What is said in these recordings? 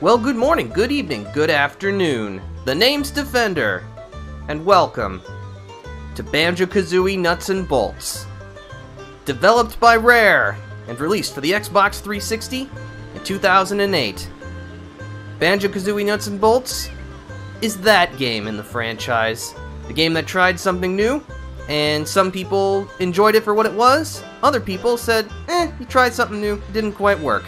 Well, good morning, good evening, good afternoon. The name's Defender, and welcome to Banjo Kazooie Nuts and Bolts. Developed by Rare and released for the Xbox 360 in 2008. Banjo Kazooie Nuts and Bolts is that game in the franchise. The game that tried something new, and some people enjoyed it for what it was. Other people said, eh, you tried something new, it didn't quite work.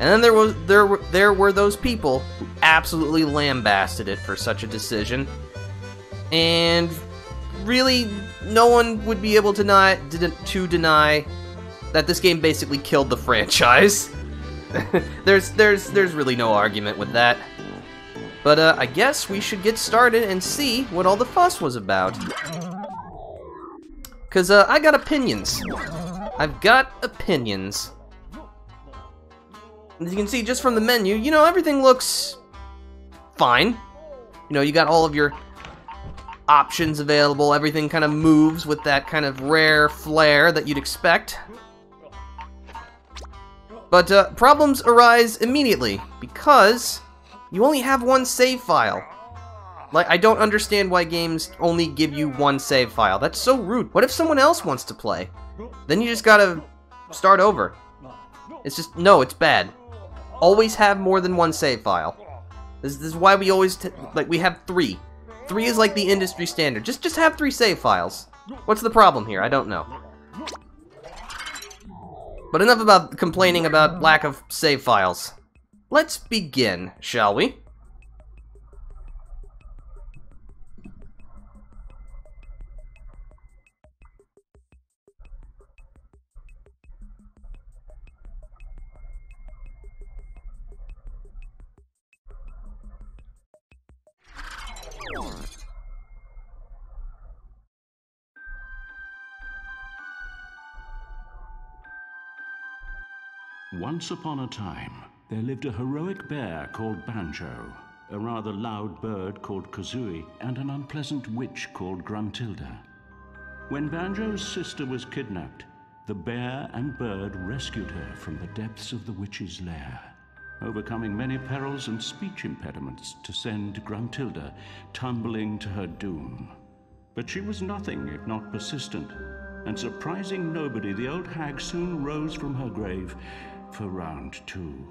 And then there was there were there were those people who absolutely lambasted it for such a decision. And really no one would be able to deny to deny that this game basically killed the franchise. there's there's there's really no argument with that. But uh, I guess we should get started and see what all the fuss was about. Cause uh, I got opinions. I've got opinions. As you can see just from the menu, you know, everything looks fine. You know, you got all of your options available, everything kind of moves with that kind of rare flair that you'd expect. But uh, problems arise immediately, because you only have one save file. Like, I don't understand why games only give you one save file. That's so rude. What if someone else wants to play? Then you just gotta start over. It's just, no, it's bad always have more than one save file. This, this is why we always, like, we have three. Three is like the industry standard. Just, just have three save files. What's the problem here? I don't know. But enough about complaining about lack of save files. Let's begin, shall we? Once upon a time, there lived a heroic bear called Banjo, a rather loud bird called Kazooie, and an unpleasant witch called Gruntilda. When Banjo's sister was kidnapped, the bear and bird rescued her from the depths of the witch's lair, overcoming many perils and speech impediments to send Gruntilda tumbling to her doom. But she was nothing if not persistent, and surprising nobody, the old hag soon rose from her grave for round two.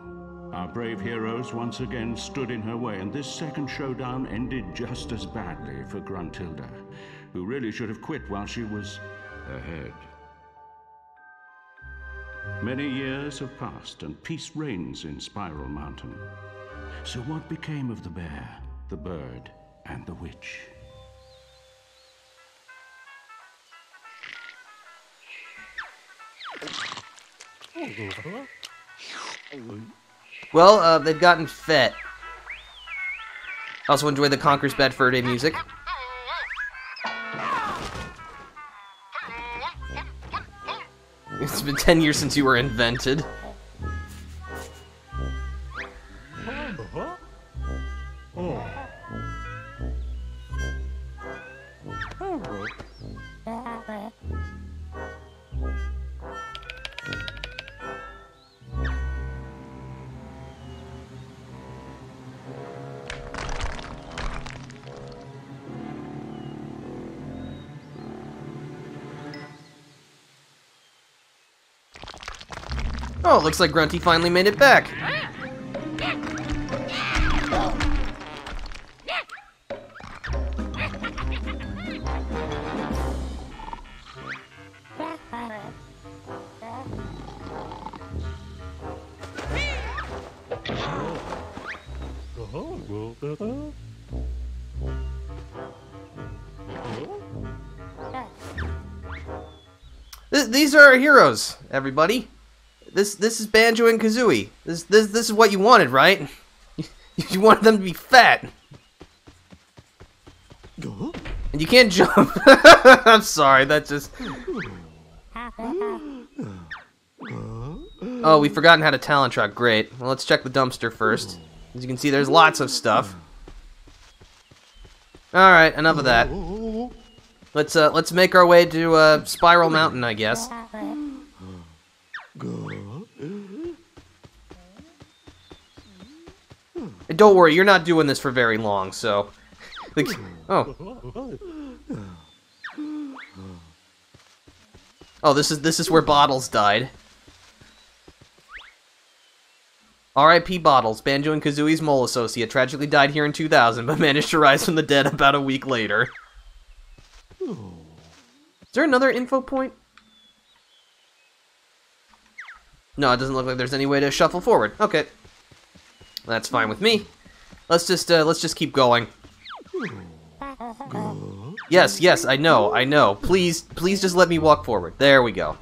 Our brave heroes once again stood in her way, and this second showdown ended just as badly for Gruntilda, who really should have quit while she was ahead. Many years have passed, and peace reigns in Spiral Mountain. So what became of the bear, the bird, and the witch? Well, uh, they've gotten fat. Also enjoy the Conker's Bad Fur Day music. It's been 10 years since you were invented. Oh, looks like Grunty finally made it back. These are our heroes, everybody. This this is Banjo and Kazooie. This this this is what you wanted, right? you wanted them to be fat. And you can't jump. I'm sorry, that just. Oh, we've forgotten how to talon trot. Great. Well, let's check the dumpster first. As you can see, there's lots of stuff. All right, enough of that. Let's uh, let's make our way to uh, Spiral Mountain, I guess. Don't worry, you're not doing this for very long, so. Like, oh. Oh, this is this is where Bottles died. R.I.P. Bottles, Banjo and Kazooie's mole associate, tragically died here in 2000, but managed to rise from the dead about a week later. Is there another info point? No, it doesn't look like there's any way to shuffle forward. Okay. That's fine with me. Let's just uh, let's just keep going. Yes, yes, I know, I know. Please, please just let me walk forward. There we go.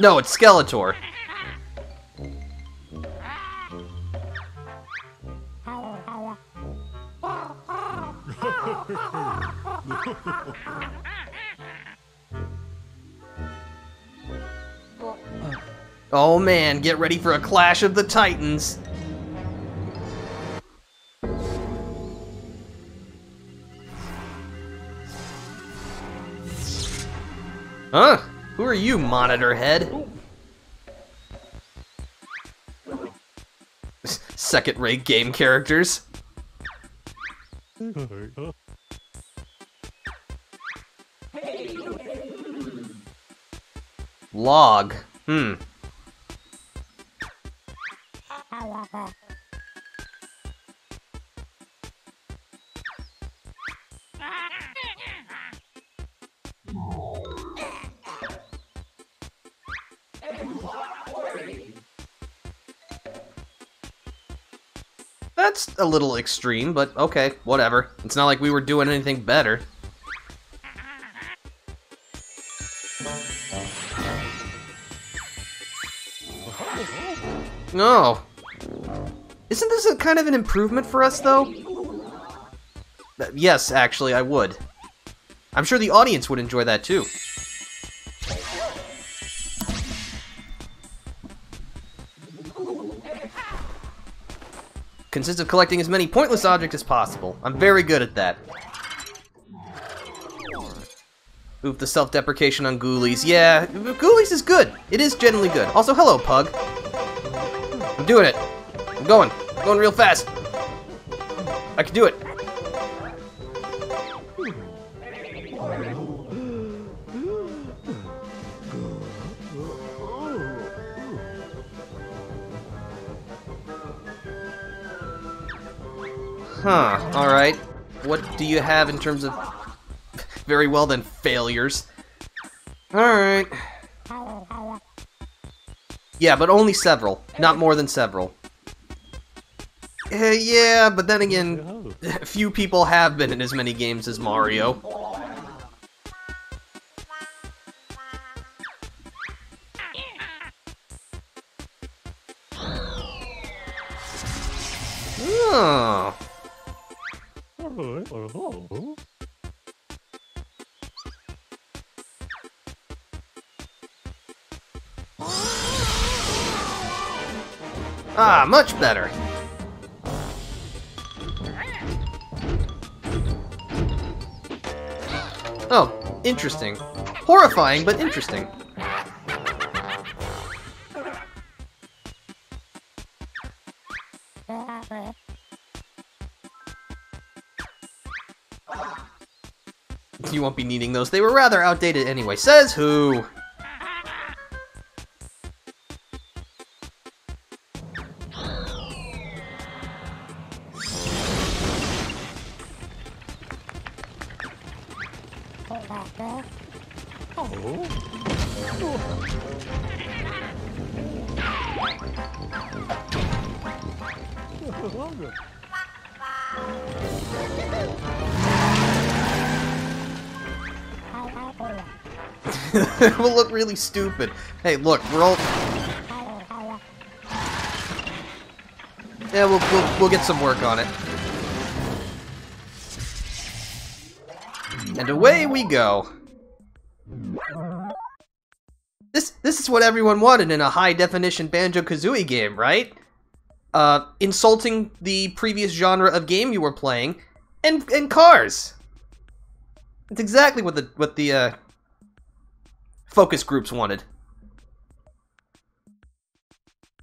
No, it's Skeletor. Oh man, get ready for a clash of the titans. Huh? Who are you, monitor head? Second rate game characters. Log. Hmm. That's a little extreme, but okay, whatever. It's not like we were doing anything better. No. Isn't this a kind of an improvement for us, though? Uh, Yes, actually, I would. I'm sure the audience would enjoy that, too. Consists of collecting as many pointless objects as possible. I'm very good at that. Oof, the self-deprecation on Ghoulies. Yeah, Ghoulies is good. It is generally good. Also, hello, Pug. I'm doing it. Going. Going real fast. I can do it. Huh, alright. What do you have in terms of... Very well then, failures. Alright. Yeah, but only several. Not more than several. Uh, yeah, but then again, few people have been in as many games as Mario. Oh. Ah, much better. Interesting. Horrifying, but interesting. You won't be needing those. They were rather outdated anyway. Says who? Really stupid. Hey, look, we're all... Yeah, we'll, we'll, we'll get some work on it. And away we go. This this is what everyone wanted in a high-definition Banjo-Kazooie game, right? Uh, insulting the previous genre of game you were playing, and and cars. It's exactly what the what the uh, focus groups wanted.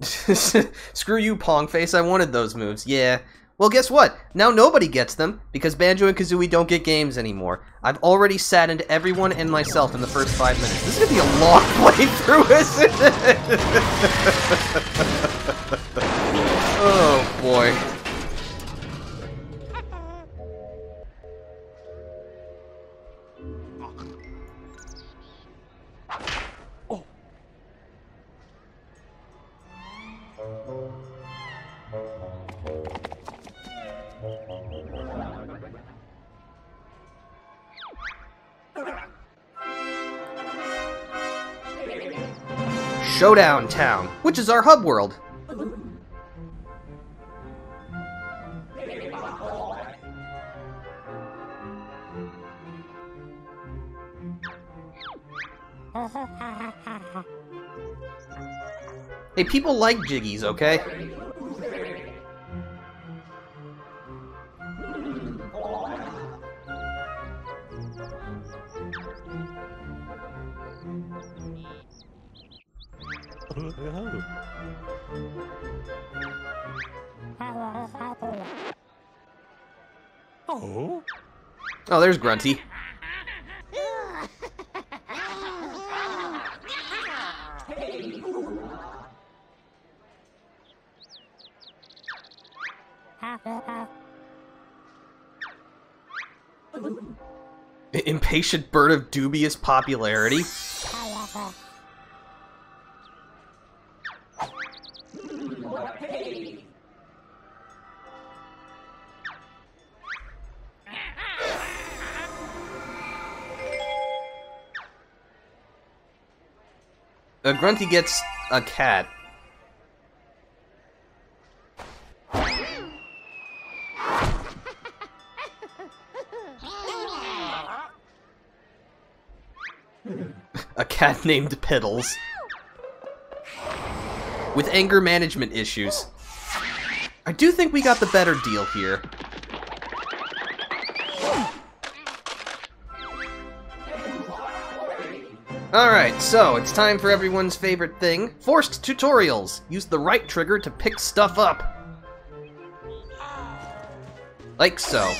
Screw you, Pong Face. I wanted those moves. Yeah. Well, guess what? Now nobody gets them because Banjo and Kazooie don't get games anymore. I've already saddened everyone and myself in the first five minutes. This is gonna be a long playthrough, isn't it? oh boy. Showdown Town, which is our hub world. Hey, people like jiggies, okay? Oh. Oh, there's Grunty. Impatient bird of dubious popularity. Uh, Grunty gets a cat. a cat named Piddles. With anger management issues. I do think we got the better deal here. Alright, so it's time for everyone's favorite thing, forced tutorials. Use the right trigger to pick stuff up. Like so.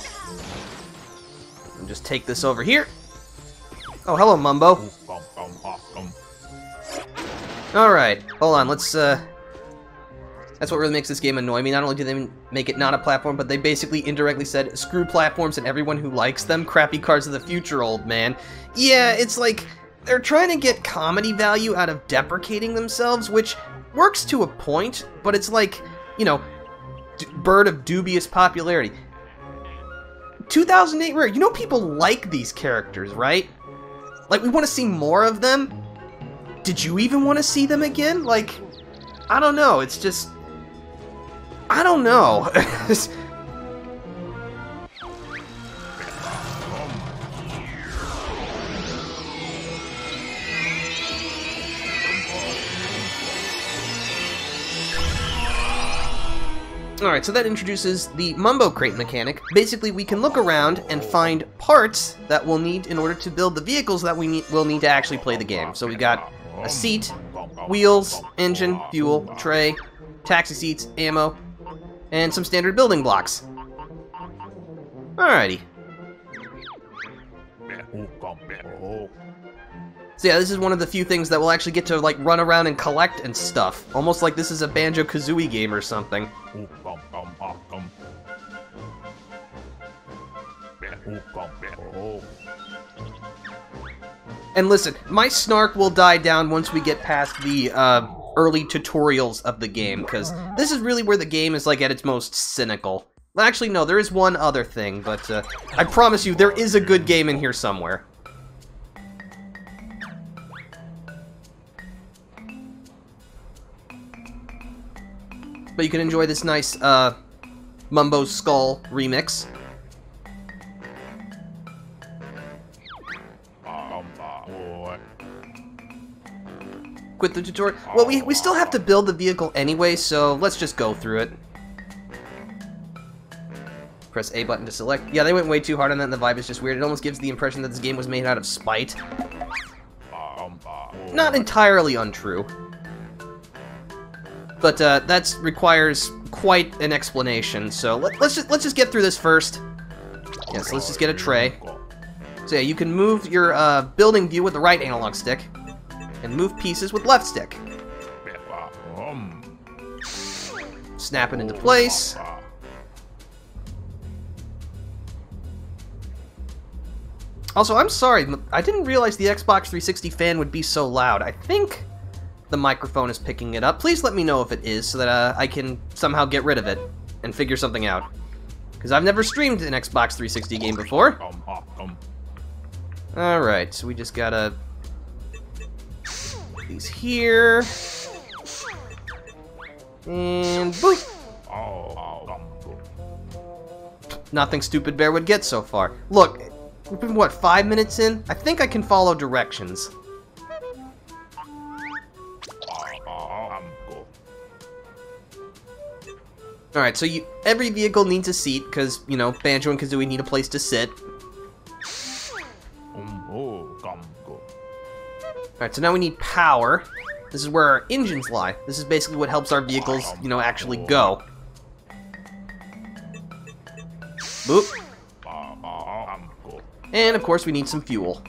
And just take this over here. Oh, hello, Mumbo. Alright, hold on, let's, uh... That's what really makes this game annoy me. Not only do they make it not a platform, but they basically indirectly said, screw platforms and everyone who likes them. Crappy Cars of the Future, old man. Yeah, it's like they're trying to get comedy value out of deprecating themselves, which works to a point, but it's like, you know, bird of dubious popularity. 2008 Rare, you know people like these characters, right? Like, we want to see more of them? Did you even want to see them again? Like, I don't know, it's just... I don't know. Alright, so that introduces the Mumbo Crate mechanic. Basically, we can look around and find parts that we'll need in order to build the vehicles that we need, will need to actually play the game. So we got a seat, wheels, engine, fuel, tray, taxi seats, ammo, and some standard building blocks. Alrighty. So yeah, this is one of the few things that we'll actually get to like run around and collect and stuff. Almost like this is a Banjo-Kazooie game or something. And listen, my snark will die down once we get past the uh, early tutorials of the game, because this is really where the game is like at its most cynical. Actually, no, there is one other thing, but uh, I promise you, there is a good game in here somewhere. But you can enjoy this nice uh, Mumbo Skull remix. Quit the tutorial. Well, we, we still have to build the vehicle anyway, so let's just go through it. Press A button to select. Yeah, they went way too hard on that, and the vibe is just weird. It almost gives the impression that this game was made out of spite. Not entirely untrue. But uh, that requires quite an explanation, so let, us just let's just get through this first. Yes, let's just get a tray. So yeah, you can move your uh, building view with the right analog stick, and move pieces with left stick. Snap it into place. Also, I'm sorry, I didn't realize the Xbox 360 fan would be so loud. I think the microphone is picking it up. Please let me know if it is, so that uh, I can somehow get rid of it and figure something out. Because I've never streamed an Xbox 360 game before. Alright, so we just gotta... These here. And boop! Nothing Stupid Bear would get so far. Look, we've been, what, five minutes in? I think I can follow directions. Alright, so you, every vehicle needs a seat, because, you know, Banjo and Kazooie need a place to sit. Alright, so now we need power. This is where our engines lie. This is basically what helps our vehicles, you know, actually go. Boop. And, of course, we need some fuel.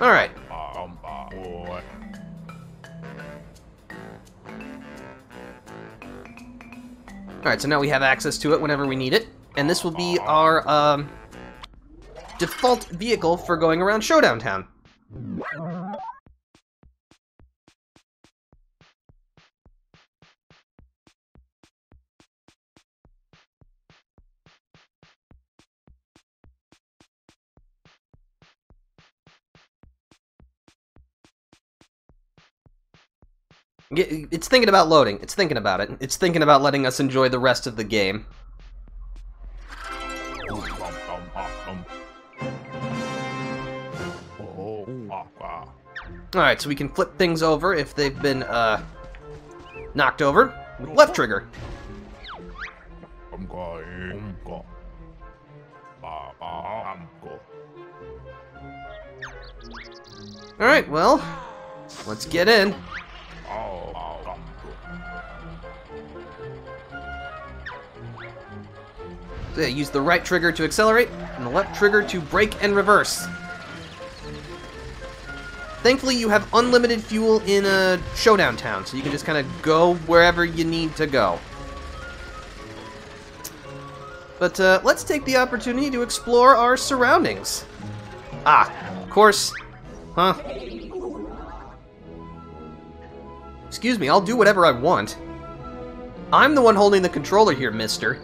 Alright. Alright, so now we have access to it whenever we need it. And this will be our um, default vehicle for going around Showdown Town. It's thinking about loading. It's thinking about it. It's thinking about letting us enjoy the rest of the game. Alright, so we can flip things over if they've been, uh, knocked over. Left trigger. Alright, well, let's get in. So yeah, use the right trigger to accelerate, and the left trigger to brake and reverse. Thankfully, you have unlimited fuel in a showdown town, so you can just kind of go wherever you need to go. But uh, let's take the opportunity to explore our surroundings. Ah, of course. Huh. Excuse me, I'll do whatever I want. I'm the one holding the controller here, mister.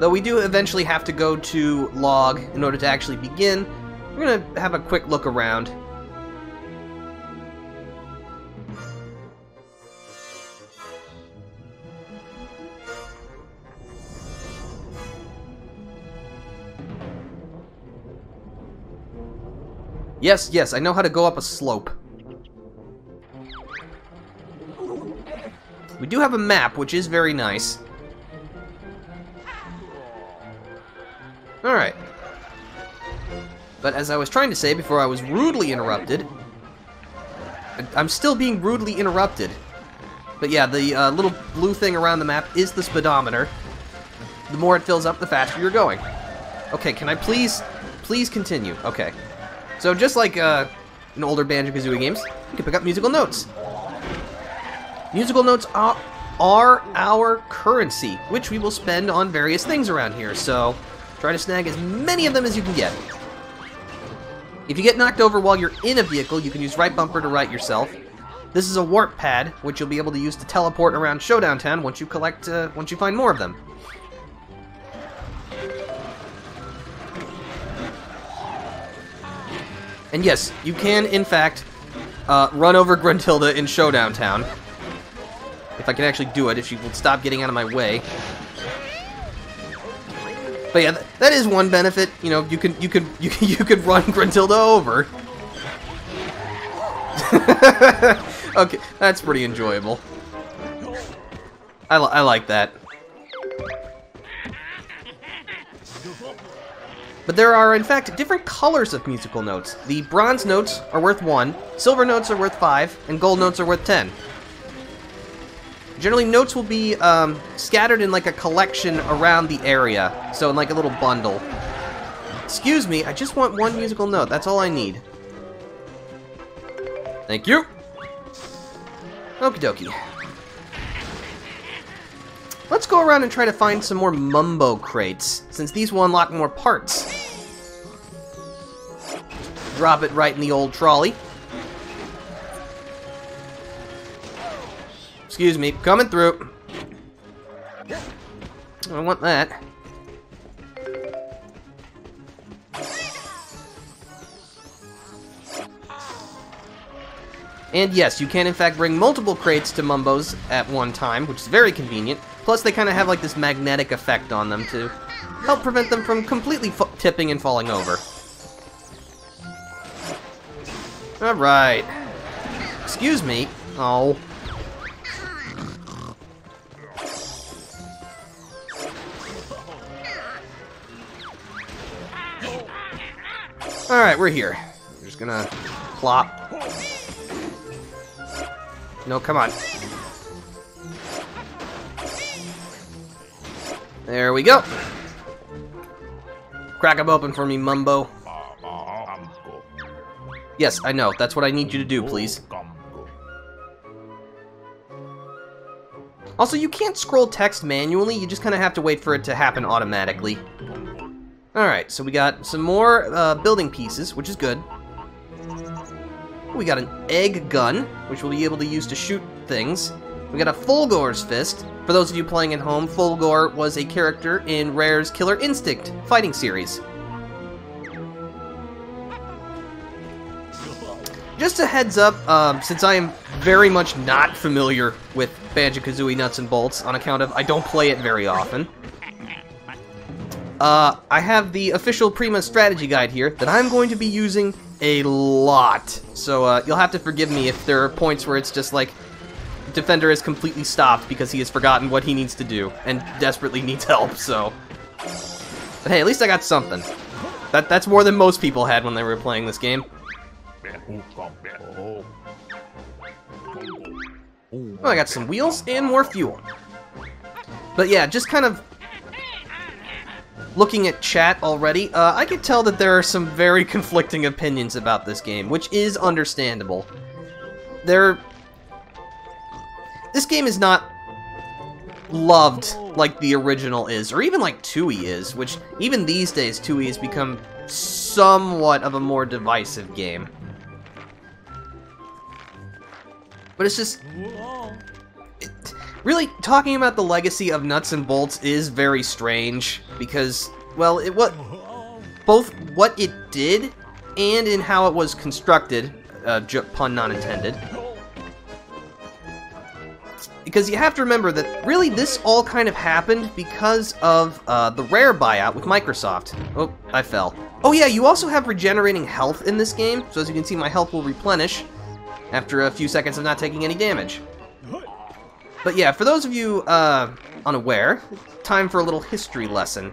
Though we do eventually have to go to log in order to actually begin, we're going to have a quick look around. Yes, yes, I know how to go up a slope. We do have a map, which is very nice. Alright. But as I was trying to say before I was rudely interrupted, I'm still being rudely interrupted. But yeah, the uh, little blue thing around the map is the speedometer. the more it fills up, the faster you're going. Okay, can I please, please continue? Okay. So just like uh, in older Banjo-Kazooie games, you can pick up musical notes. Musical notes are, are our currency, which we will spend on various things around here, so try to snag as many of them as you can get. If you get knocked over while you're in a vehicle, you can use right bumper to right yourself. This is a warp pad, which you'll be able to use to teleport around Showdown Town once you collect, uh, once you find more of them. And yes, you can, in fact, uh, run over Gruntilda in Showdown Town. If I can actually do it, if she will stop getting out of my way. But yeah, th that is one benefit. You know, you can you can you can, you can run Gruntilda over. okay, that's pretty enjoyable. I, li I like that. But there are, in fact, different colors of musical notes. The bronze notes are worth 1, silver notes are worth 5, and gold notes are worth 10. Generally, notes will be um, scattered in like a collection around the area, so in like a little bundle. Excuse me, I just want one musical note, that's all I need. Thank you! Okie dokie. Let's go around and try to find some more Mumbo crates, since these will unlock more parts. Drop it right in the old trolley. Excuse me, coming through. I want that. And yes, you can in fact bring multiple crates to Mumbo's at one time, which is very convenient. Plus, they kind of have like this magnetic effect on them to help prevent them from completely tipping and falling over. Alright. Excuse me. Oh. Alright, we're here. Just gonna plop. No, come on. There we go. Crack them open for me, Mumbo. Yes, I know. That's what I need you to do, please. Also, you can't scroll text manually. You just kind of have to wait for it to happen automatically. Alright, so we got some more uh, building pieces, which is good. We got an egg gun, which we'll be able to use to shoot things. We got a Fulgore's Fist. For those of you playing at home, Fulgor was a character in Rare's Killer Instinct fighting series. Just a heads up, um, since I am very much not familiar with Banjo-Kazooie Nuts and Bolts on account of I don't play it very often, uh, I have the official Prima strategy guide here that I'm going to be using a lot. So uh, you'll have to forgive me if there are points where it's just like Defender is completely stopped because he has forgotten what he needs to do and desperately needs help, so... But hey, at least I got something. That That's more than most people had when they were playing this game. Oh, I got some wheels and more fuel. But yeah, just kind of looking at chat already, uh, I can tell that there are some very conflicting opinions about this game, which is understandable. There... This game is not loved like the original is, or even like Tooie is, which even these days Tooie has become somewhat of a more divisive game. But it's just... It, really, talking about the legacy of Nuts and Bolts is very strange, because, well, it what both what it did and in how it was constructed, uh, pun not intended. Because you have to remember that really this all kind of happened because of uh, the Rare buyout with Microsoft. Oh, I fell. Oh yeah, you also have regenerating health in this game, so as you can see my health will replenish after a few seconds of not taking any damage. But yeah, for those of you uh, unaware, time for a little history lesson.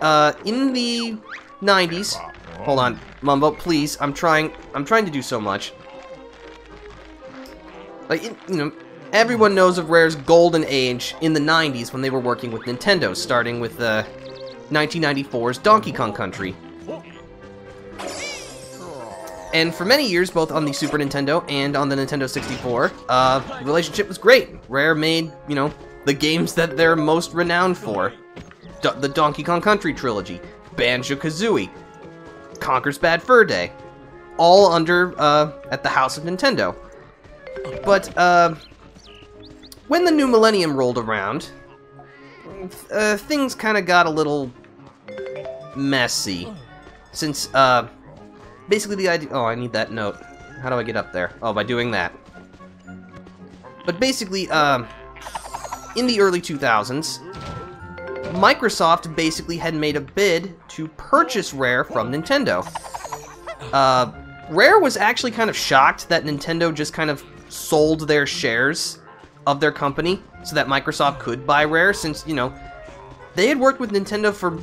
Uh, in the 90s, hold on, Mumbo, please, I'm trying, I'm trying to do so much. Like, in, you know, everyone knows of Rare's golden age in the 90s when they were working with Nintendo, starting with uh, 1994's Donkey Kong Country. And for many years, both on the Super Nintendo and on the Nintendo 64, uh, the relationship was great. Rare made, you know, the games that they're most renowned for. The Donkey Kong Country trilogy, Banjo-Kazooie, Conker's Bad Fur Day, all under, uh, at the House of Nintendo. But, uh, when the new millennium rolled around, uh, things kind of got a little messy. Since, uh, basically the idea... Oh, I need that note. How do I get up there? Oh, by doing that. But basically, um, in the early 2000s, Microsoft basically had made a bid to purchase Rare from Nintendo. Uh, Rare was actually kind of shocked that Nintendo just kind of sold their shares of their company so that Microsoft could buy Rare since, you know, they had worked with Nintendo for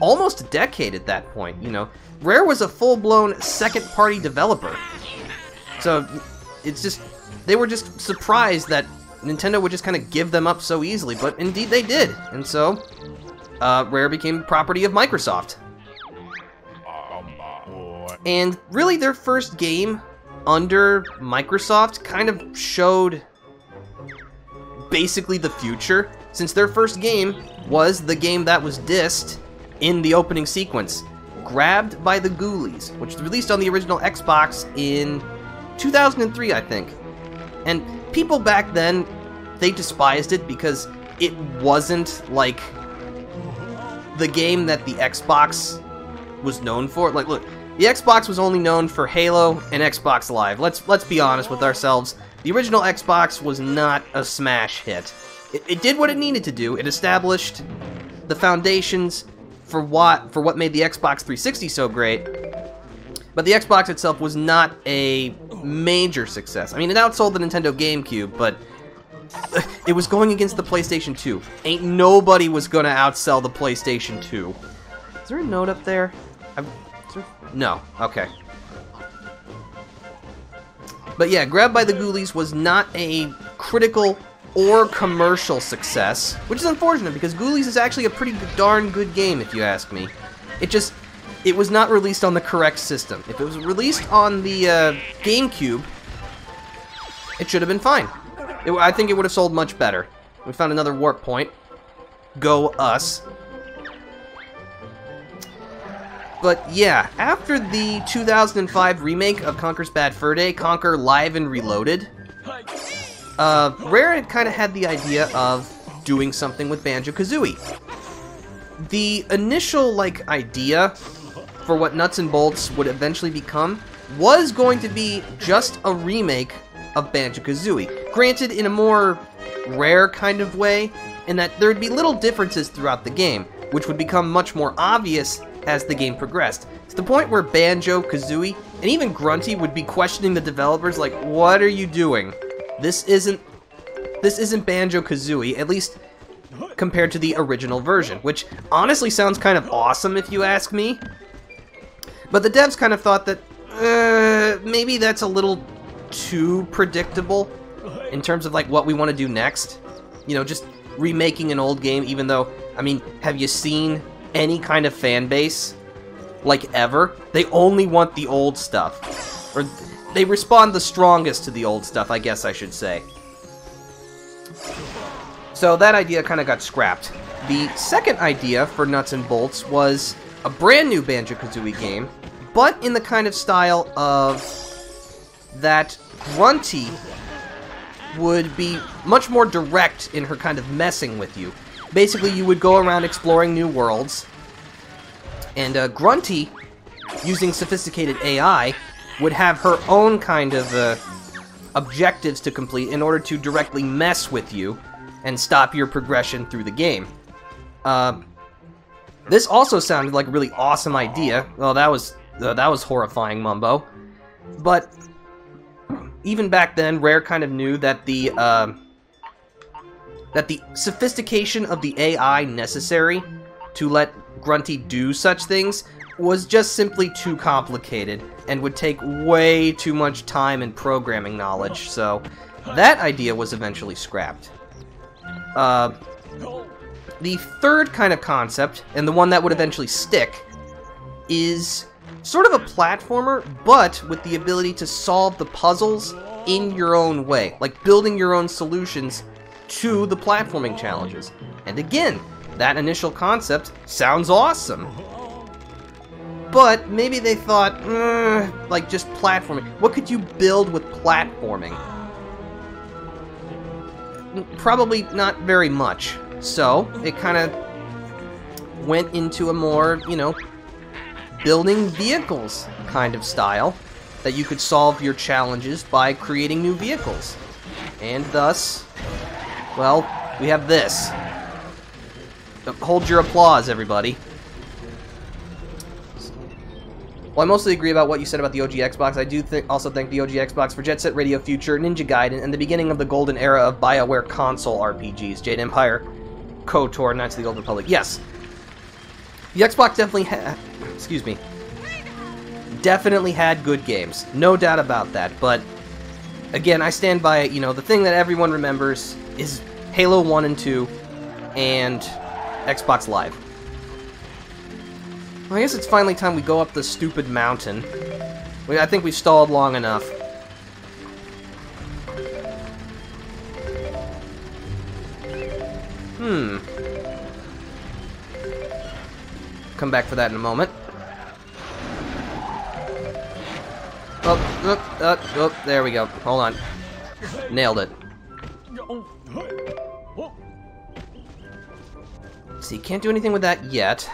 almost a decade at that point, you know. Rare was a full-blown second-party developer. So, it's just, they were just surprised that Nintendo would just kind of give them up so easily, but indeed they did. And so, uh, Rare became property of Microsoft. And really their first game under Microsoft kind of showed basically the future, since their first game was the game that was dissed in the opening sequence, Grabbed by the Ghoulies, which was released on the original Xbox in 2003, I think. And people back then, they despised it because it wasn't like the game that the Xbox was known for. Like, look, the Xbox was only known for Halo and Xbox Live. Let's let's be honest with ourselves. The original Xbox was not a smash hit. It, it did what it needed to do. It established the foundations for what for what made the Xbox 360 so great. But the Xbox itself was not a major success. I mean, it outsold the Nintendo GameCube, but it was going against the PlayStation 2. Ain't nobody was gonna outsell the PlayStation 2. Is there a note up there? there... No. Okay. But yeah, Grab by the Ghoulies was not a critical or commercial success, which is unfortunate because Ghoulies is actually a pretty darn good game if you ask me. It just, it was not released on the correct system. If it was released on the uh, GameCube, it should have been fine. It, I think it would have sold much better. We found another warp point. Go us. But yeah, after the 2005 remake of Conker's Bad Fur Day, Conker Live and Reloaded, uh, Rare had kind of had the idea of doing something with Banjo-Kazooie. The initial, like, idea for what Nuts and Bolts would eventually become was going to be just a remake of Banjo-Kazooie. Granted, in a more rare kind of way, in that there would be little differences throughout the game, which would become much more obvious as the game progressed. To the point where Banjo, Kazooie, and even Grunty would be questioning the developers like, what are you doing? This isn't this isn't Banjo-Kazooie, at least compared to the original version, which honestly sounds kind of awesome if you ask me. But the devs kind of thought that uh, maybe that's a little too predictable in terms of like what we want to do next. You know, just remaking an old game, even though, I mean, have you seen any kind of fan base like ever? They only want the old stuff. Or they respond the strongest to the old stuff, I guess I should say. So that idea kind of got scrapped. The second idea for Nuts and Bolts was a brand new Banjo-Kazooie game, but in the kind of style of that Grunty would be much more direct in her kind of messing with you. Basically, you would go around exploring new worlds, and uh, Grunty, using sophisticated AI, would have her own kind of uh, objectives to complete in order to directly mess with you and stop your progression through the game. Uh, this also sounded like a really awesome idea. Well, that was uh, that was horrifying, Mumbo. But even back then, Rare kind of knew that the uh, that the sophistication of the AI necessary to let Grunty do such things was just simply too complicated and would take way too much time and programming knowledge, so That idea was eventually scrapped. Uh, the third kind of concept, and the one that would eventually stick, is sort of a platformer, but with the ability to solve the puzzles in your own way, like building your own solutions to the platforming challenges. And again, that initial concept sounds awesome. But maybe they thought, mm, like just platforming. What could you build with platforming? Probably not very much. So it kind of went into a more, you know, building vehicles kind of style that you could solve your challenges by creating new vehicles. And thus, well, we have this. Hold your applause, everybody. I mostly agree about what you said about the OG Xbox. I do th also thank the OG Xbox for Jet Set Radio Future, Ninja Gaiden, and the beginning of the golden era of BioWare console RPGs, Jade Empire, KOTOR, Knights of the Old Republic. Yes, the Xbox definitely had, excuse me, definitely had good games. No doubt about that, but again, I stand by it. You know, the thing that everyone remembers is Halo 1 and 2 and Xbox Live. Well, I guess it's finally time we go up the stupid mountain. I think we've stalled long enough. Hmm. Come back for that in a moment. Oh, oh, oh, oh, there we go. Hold on. Nailed it. See, can't do anything with that yet.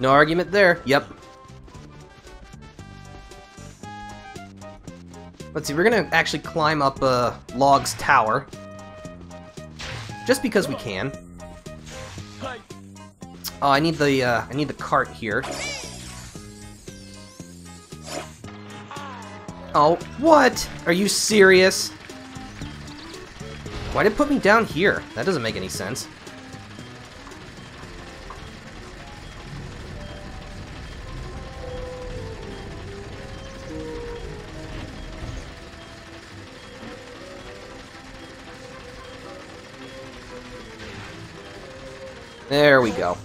No argument there. Yep. Let's see, we're gonna actually climb up uh, Log's tower. Just because we can. Oh, I need the uh, I need the cart here. Oh, what? Are you serious? Why did it put me down here? That doesn't make any sense. There we go.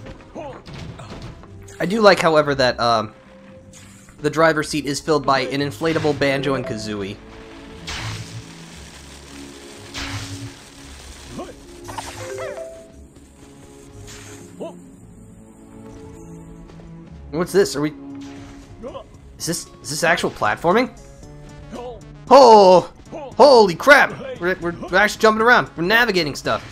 I do like, however, that um, the driver's seat is filled by an inflatable Banjo and Kazooie. What's this? Are we... Is this is this actual platforming? Oh! Holy crap! We're, we're actually jumping around. We're navigating stuff.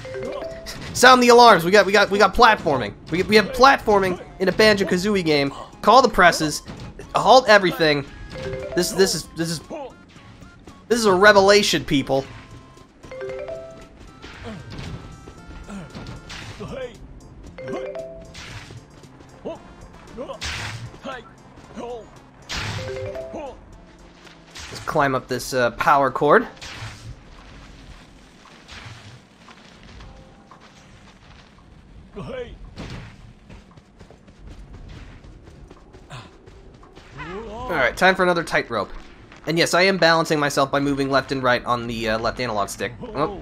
Sound the alarms. We got we got we got platforming. We we have platforming in a Banjo Kazooie game. Call the presses. Halt everything. This this is this is this is a revelation, people. Let's climb up this uh, power cord. Alright, time for another tightrope. And yes, I am balancing myself by moving left and right on the uh, left analog stick. Oh.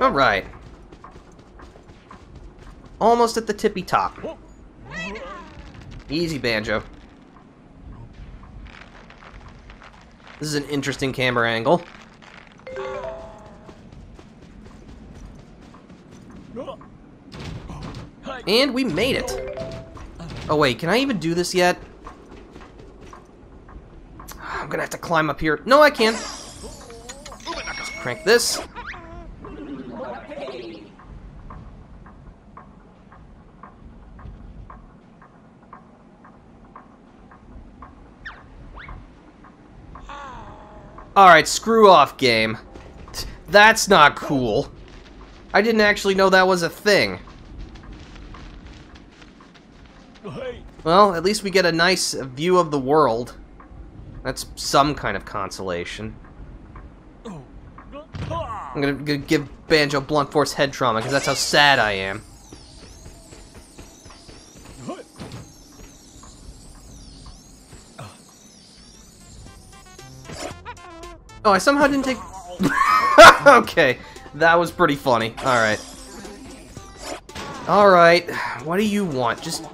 Alright. Almost at the tippy top. Easy, Banjo. This is an interesting camera angle. And we made it. Oh wait, can I even do this yet? I'm gonna have to climb up here. No, I can. Let's crank this. Alright, screw off, game. That's not cool. I didn't actually know that was a thing. Well, at least we get a nice view of the world. That's some kind of consolation. I'm gonna, give Banjo blunt force head trauma, because that's how sad I am. Oh, I somehow didn't take... okay, that was pretty funny. Alright. Alright, what do you want? Just...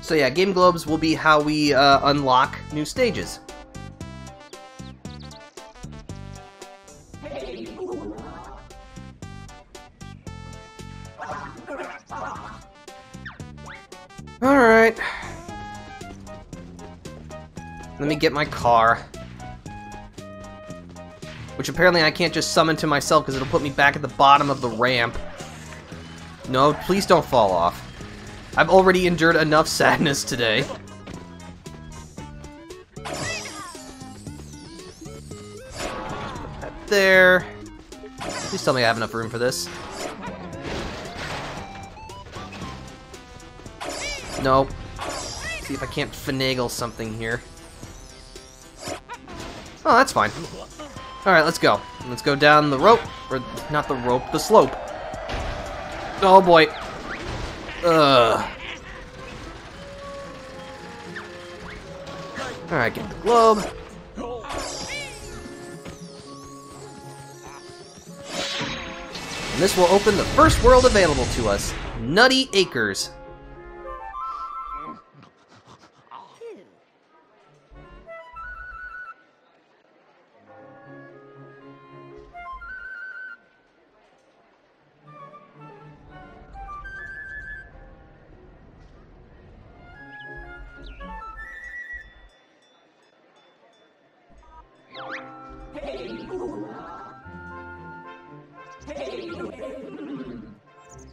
So yeah, Game Globes will be how we uh, unlock new stages. Get my car. Which apparently I can't just summon to myself because it'll put me back at the bottom of the ramp. No, please don't fall off. I've already endured enough sadness today. There. Please tell me I have enough room for this. Nope. See if I can't finagle something here. Oh, that's fine. Alright, let's go. Let's go down the rope. Or, not the rope, the slope. Oh boy. Ugh. Alright, get the globe. And this will open the first world available to us. Nutty Acres.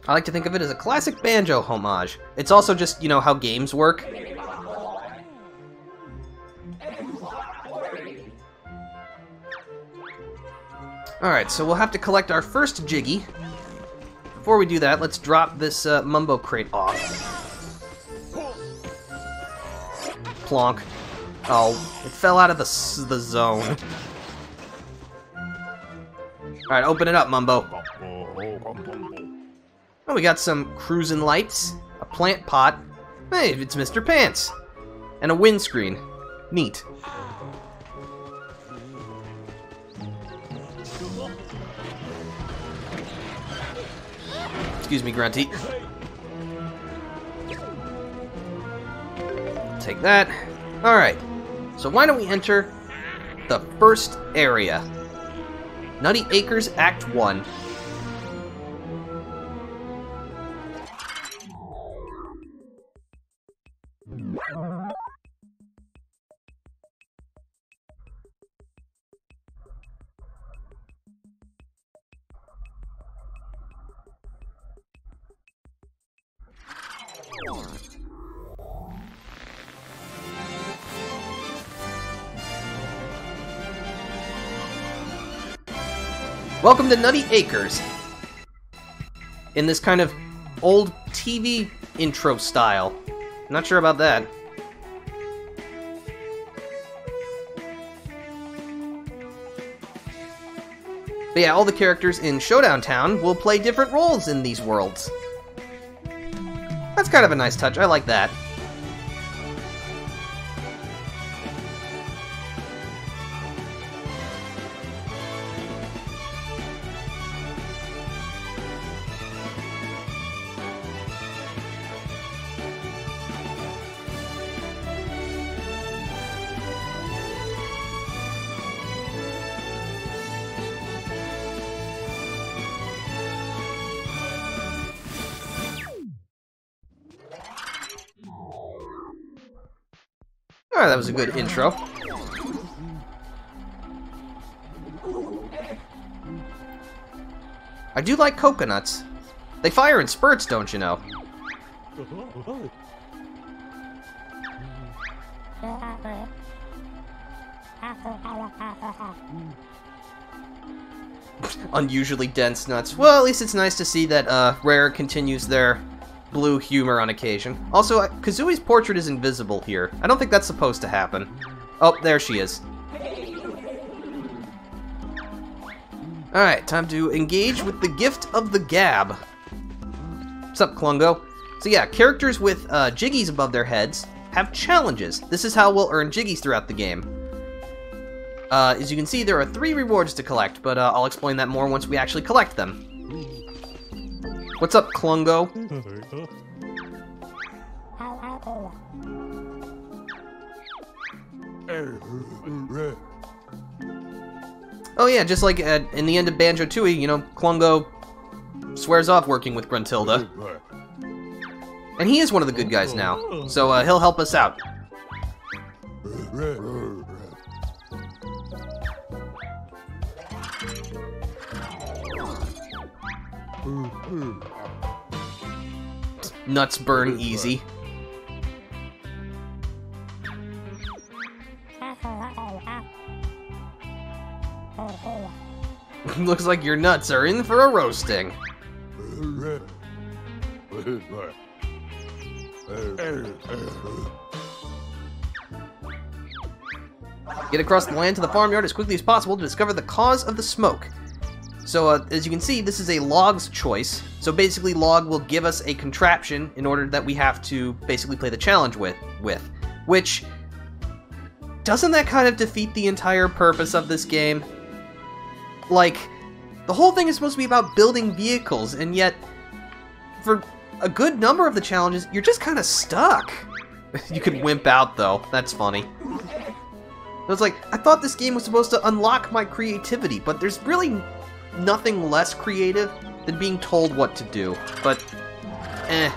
I like to think of it as a classic banjo homage. It's also just, you know, how games work. Alright, so we'll have to collect our first Jiggy. Before we do that, let's drop this uh, Mumbo crate off. Plonk. Oh, it fell out of the, the zone. Alright, open it up, Mumbo. We got some cruising lights, a plant pot. Hey, it's Mr. Pants. And a windscreen. Neat. Excuse me, Grunty. Take that. Alright. So why don't we enter the first area? Nutty Acres Act 1. Welcome to Nutty Acres. In this kind of old TV intro style. Not sure about that. But yeah, all the characters in Showdown Town will play different roles in these worlds. That's kind of a nice touch, I like that. Was a good intro. I do like coconuts. They fire in spurts, don't you know? Unusually dense nuts. Well, at least it's nice to see that uh, Rare continues their blue humor on occasion. Also, Kazooie's portrait is invisible here. I don't think that's supposed to happen. Oh, there she is. Alright, time to engage with the gift of the gab. What's up, Klungo? So yeah, characters with uh, jiggies above their heads have challenges. This is how we'll earn jiggies throughout the game. Uh, as you can see, there are three rewards to collect, but uh, I'll explain that more once we actually collect them. What's up, Klungo? Oh yeah, just like uh, in the end of Banjo-Tooie, you know, Klungo swears off working with Gruntilda. And he is one of the good guys now, so uh, he'll help us out. Nuts burn easy. Looks like your nuts are in for a roasting. Get across the land to the farmyard as quickly as possible to discover the cause of the smoke. So, uh, as you can see, this is a log's choice. So basically, log will give us a contraption in order that we have to basically play the challenge with, with. Which, doesn't that kind of defeat the entire purpose of this game? Like, the whole thing is supposed to be about building vehicles, and yet, for a good number of the challenges, you're just kind of stuck. you could wimp out, though. That's funny. I was like, I thought this game was supposed to unlock my creativity, but there's really nothing less creative than being told what to do. But, eh.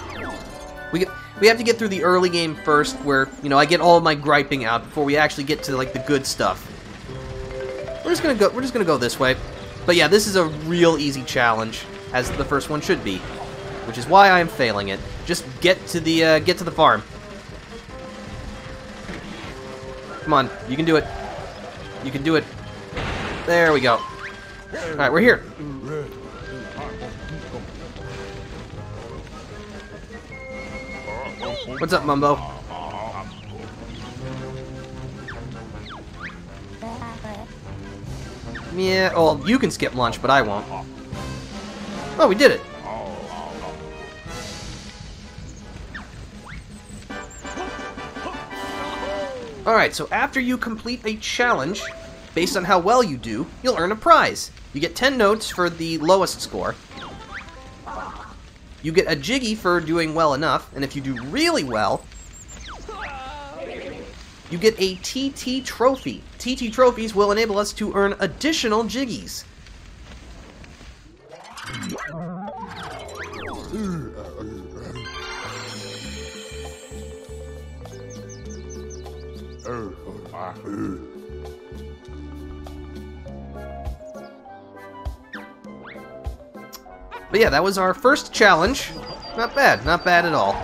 We we have to get through the early game first, where, you know, I get all of my griping out before we actually get to, like, the good stuff. We're just gonna go, we're just gonna go this way. But yeah, this is a real easy challenge, as the first one should be. Which is why I am failing it. Just get to the, uh, get to the farm. Come on, you can do it. You can do it. There we go. Alright, we're here. What's up, Mumbo? Yeah, well, you can skip lunch, but I won't. Oh, we did it. Alright, so after you complete a challenge, based on how well you do, you'll earn a prize. You get 10 notes for the lowest score. You get a Jiggy for doing well enough, and if you do really well, you get a TT Trophy. TT Trophies will enable us to earn additional Jiggies. But yeah, that was our first challenge. Not bad, not bad at all.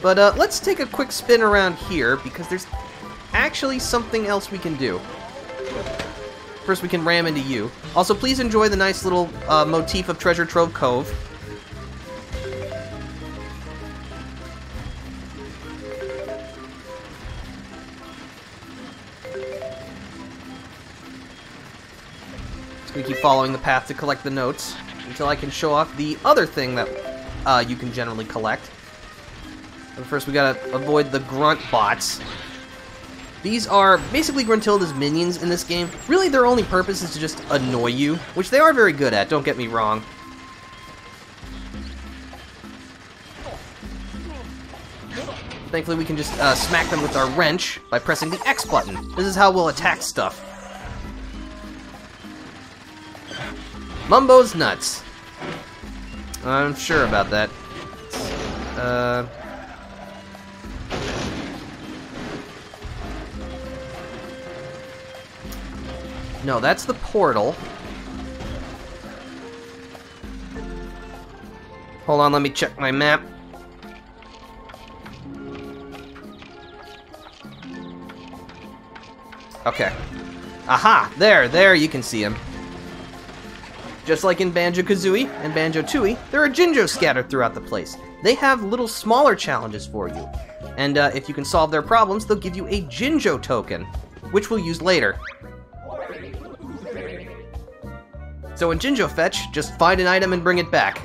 But uh, let's take a quick spin around here, because there's actually something else we can do. First, we can ram into you. Also, please enjoy the nice little uh, motif of Treasure Trove Cove. we keep following the path to collect the notes until I can show off the other thing that uh, you can generally collect. But first, we gotta avoid the grunt bots. These are basically Gruntilda's minions in this game. Really, their only purpose is to just annoy you, which they are very good at, don't get me wrong. Thankfully, we can just uh, smack them with our wrench by pressing the X button. This is how we'll attack stuff. Mumbo's nuts. I'm sure about that. Uh... No, that's the portal. Hold on, let me check my map. Okay. Aha! There, there, you can see him. Just like in Banjo-Kazooie and Banjo-Tooie, there are Jinjos scattered throughout the place. They have little smaller challenges for you. And uh, if you can solve their problems, they'll give you a Jinjo token, which we'll use later. So in Jinjo Fetch, just find an item and bring it back.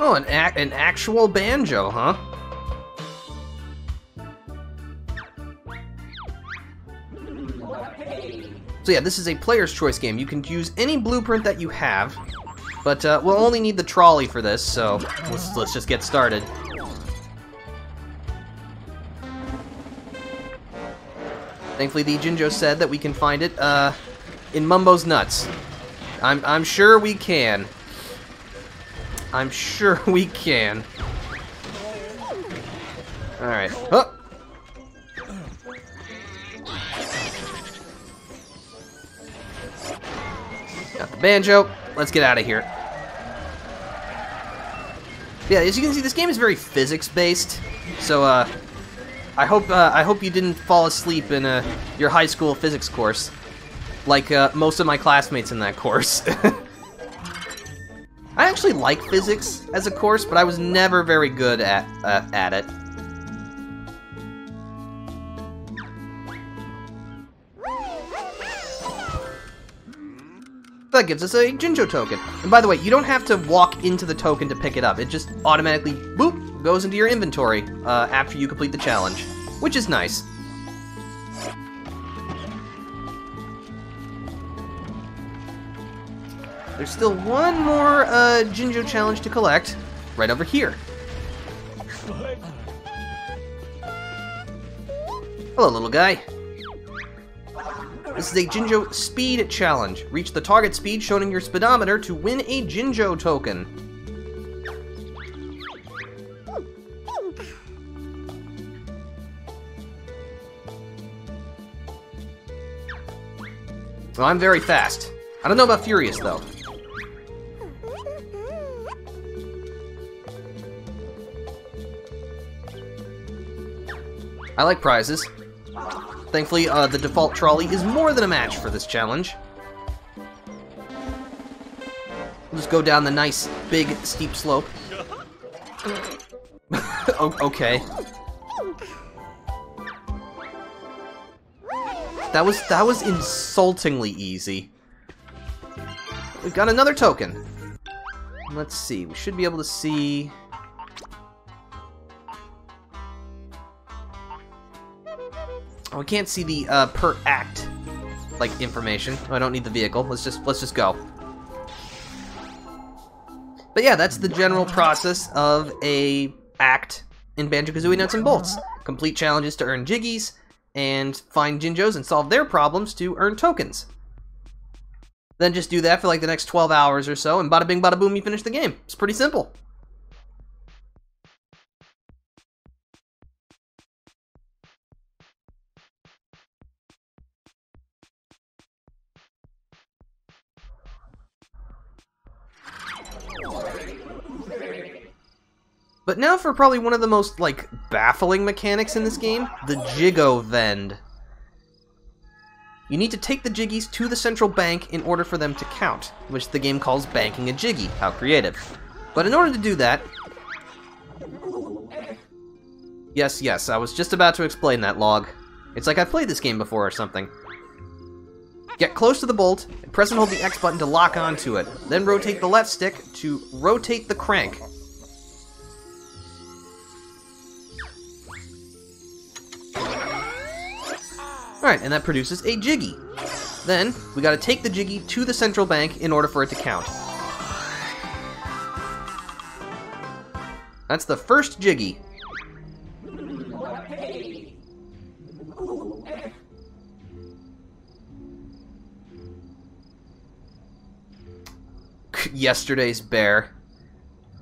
Oh, an, an actual banjo, huh? So yeah, this is a player's choice game. You can use any blueprint that you have, but uh, we'll only need the trolley for this, so let's, let's just get started. Thankfully, the Jinjo said that we can find it uh, in Mumbo's Nuts. I'm, I'm sure we can. I'm sure we can. Alright. Oh! Got the banjo. Let's get out of here. Yeah, as you can see, this game is very physics-based. So, uh, I hope uh, I hope you didn't fall asleep in uh, your high school physics course, like uh, most of my classmates in that course. I actually like physics as a course, but I was never very good at uh, at it. That gives us a Jinjo token. And by the way, you don't have to walk into the token to pick it up. It just automatically, boop, goes into your inventory uh, after you complete the challenge, which is nice. There's still one more uh, Jinjo challenge to collect, right over here. Hello, little guy. This is a Jinjo Speed Challenge. Reach the target speed shown in your speedometer to win a Jinjo token. Well, I'm very fast. I don't know about Furious, though. I like prizes. Thankfully, uh, the default trolley is more than a match for this challenge. We'll just go down the nice, big, steep slope. okay. That was that was insultingly easy. We've got another token. Let's see. We should be able to see. Oh, we can't see the uh, per act like information. Oh, I don't need the vehicle. Let's just let's just go. But yeah, that's the general process of a act in Banjo-Kazooie Nuts and Bolts. Complete challenges to earn Jiggies, and find Jinjos and solve their problems to earn tokens. Then just do that for like the next 12 hours or so, and bada bing bada boom, you finish the game. It's pretty simple. But now for probably one of the most, like, baffling mechanics in this game, the Jiggo Vend. You need to take the Jiggies to the central bank in order for them to count, which the game calls banking a Jiggy. How creative. But in order to do that... Yes, yes, I was just about to explain that log. It's like I've played this game before or something. Get close to the bolt, and press and hold the X button to lock onto it. Then rotate the left stick to rotate the crank. Alright, and that produces a Jiggy. Then, we gotta take the Jiggy to the central bank in order for it to count. That's the first Jiggy. Yesterday's bear.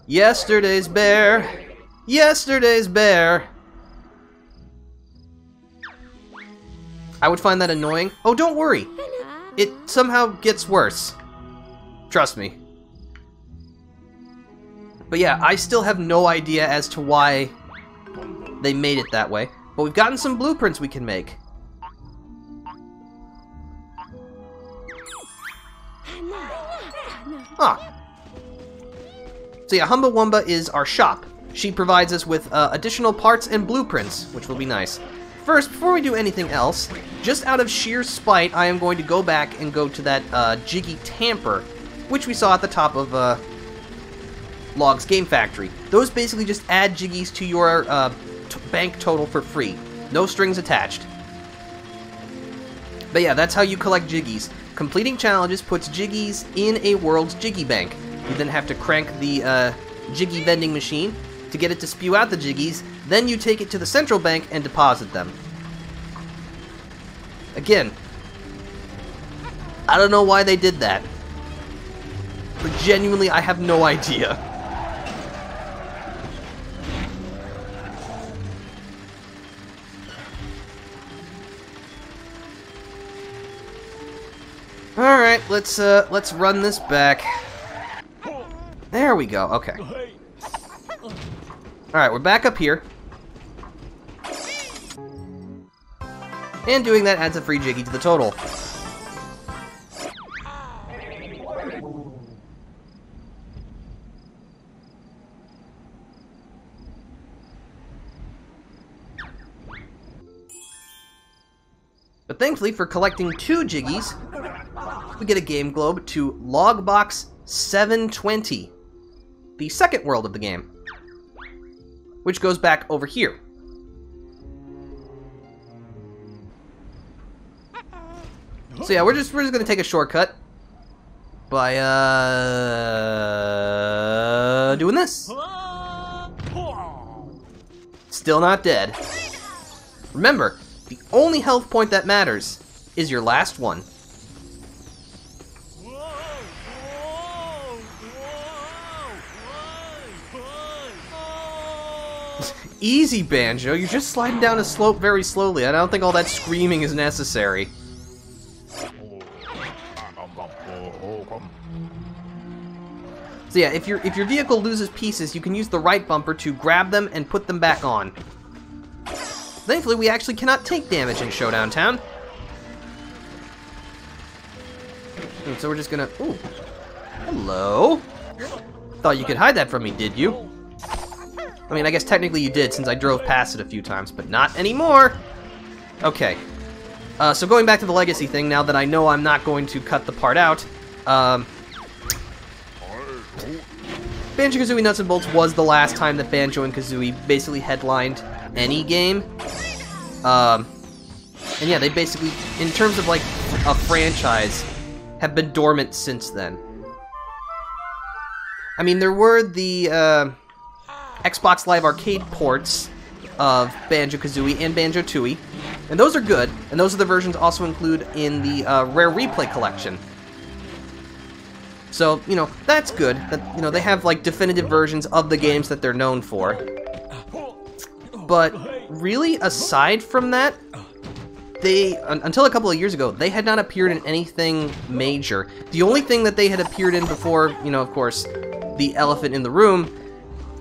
Yesterday's bear. Yesterday's bear. I would find that annoying. Oh, don't worry. It somehow gets worse. Trust me. But yeah, I still have no idea as to why they made it that way. But we've gotten some blueprints we can make. Ah. So yeah, Humba Wumba is our shop. She provides us with uh, additional parts and blueprints, which will be nice. First, before we do anything else, just out of sheer spite, I am going to go back and go to that uh, Jiggy Tamper, which we saw at the top of uh, Logs Game Factory. Those basically just add Jiggies to your uh, bank total for free. No strings attached. But yeah, that's how you collect Jiggies. Completing challenges puts Jiggies in a world's Jiggy Bank. You then have to crank the uh, Jiggy vending machine to get it to spew out the Jiggies, then you take it to the central bank and deposit them. Again, I don't know why they did that. But genuinely, I have no idea. Alright, let's uh let's run this back. There we go, okay. Alright, we're back up here. And doing that adds a free Jiggy to the total. But thankfully, for collecting two Jiggies, we get a Game Globe to Logbox 720, the second world of the game, which goes back over here. So yeah, we're just we're just gonna take a shortcut by uh doing this. Still not dead. Remember, the only health point that matters is your last one. Easy, Banjo. You're just sliding down a slope very slowly. I don't think all that screaming is necessary. So yeah, if your if your vehicle loses pieces, you can use the right bumper to grab them and put them back on. Thankfully, we actually cannot take damage in Showdown Town. And so we're just gonna... Ooh. Hello? Thought you could hide that from me, did you? I mean, I guess technically you did since I drove past it a few times, but not anymore! Okay. Uh, so going back to the legacy thing, now that I know I'm not going to cut the part out, um, Banjo-Kazooie Nuts and Bolts was the last time that Banjo and Kazooie basically headlined any game. Um, and yeah, they basically, in terms of like a franchise, have been dormant since then. I mean, there were the uh, Xbox Live Arcade ports of Banjo-Kazooie and Banjo-Tooie, and those are good, and those are the versions also included in the uh, Rare Replay collection. So, you know, that's good, that, you know, they have, like, definitive versions of the games that they're known for. But, really, aside from that, they, un until a couple of years ago, they had not appeared in anything major. The only thing that they had appeared in before, you know, of course, the elephant in the room,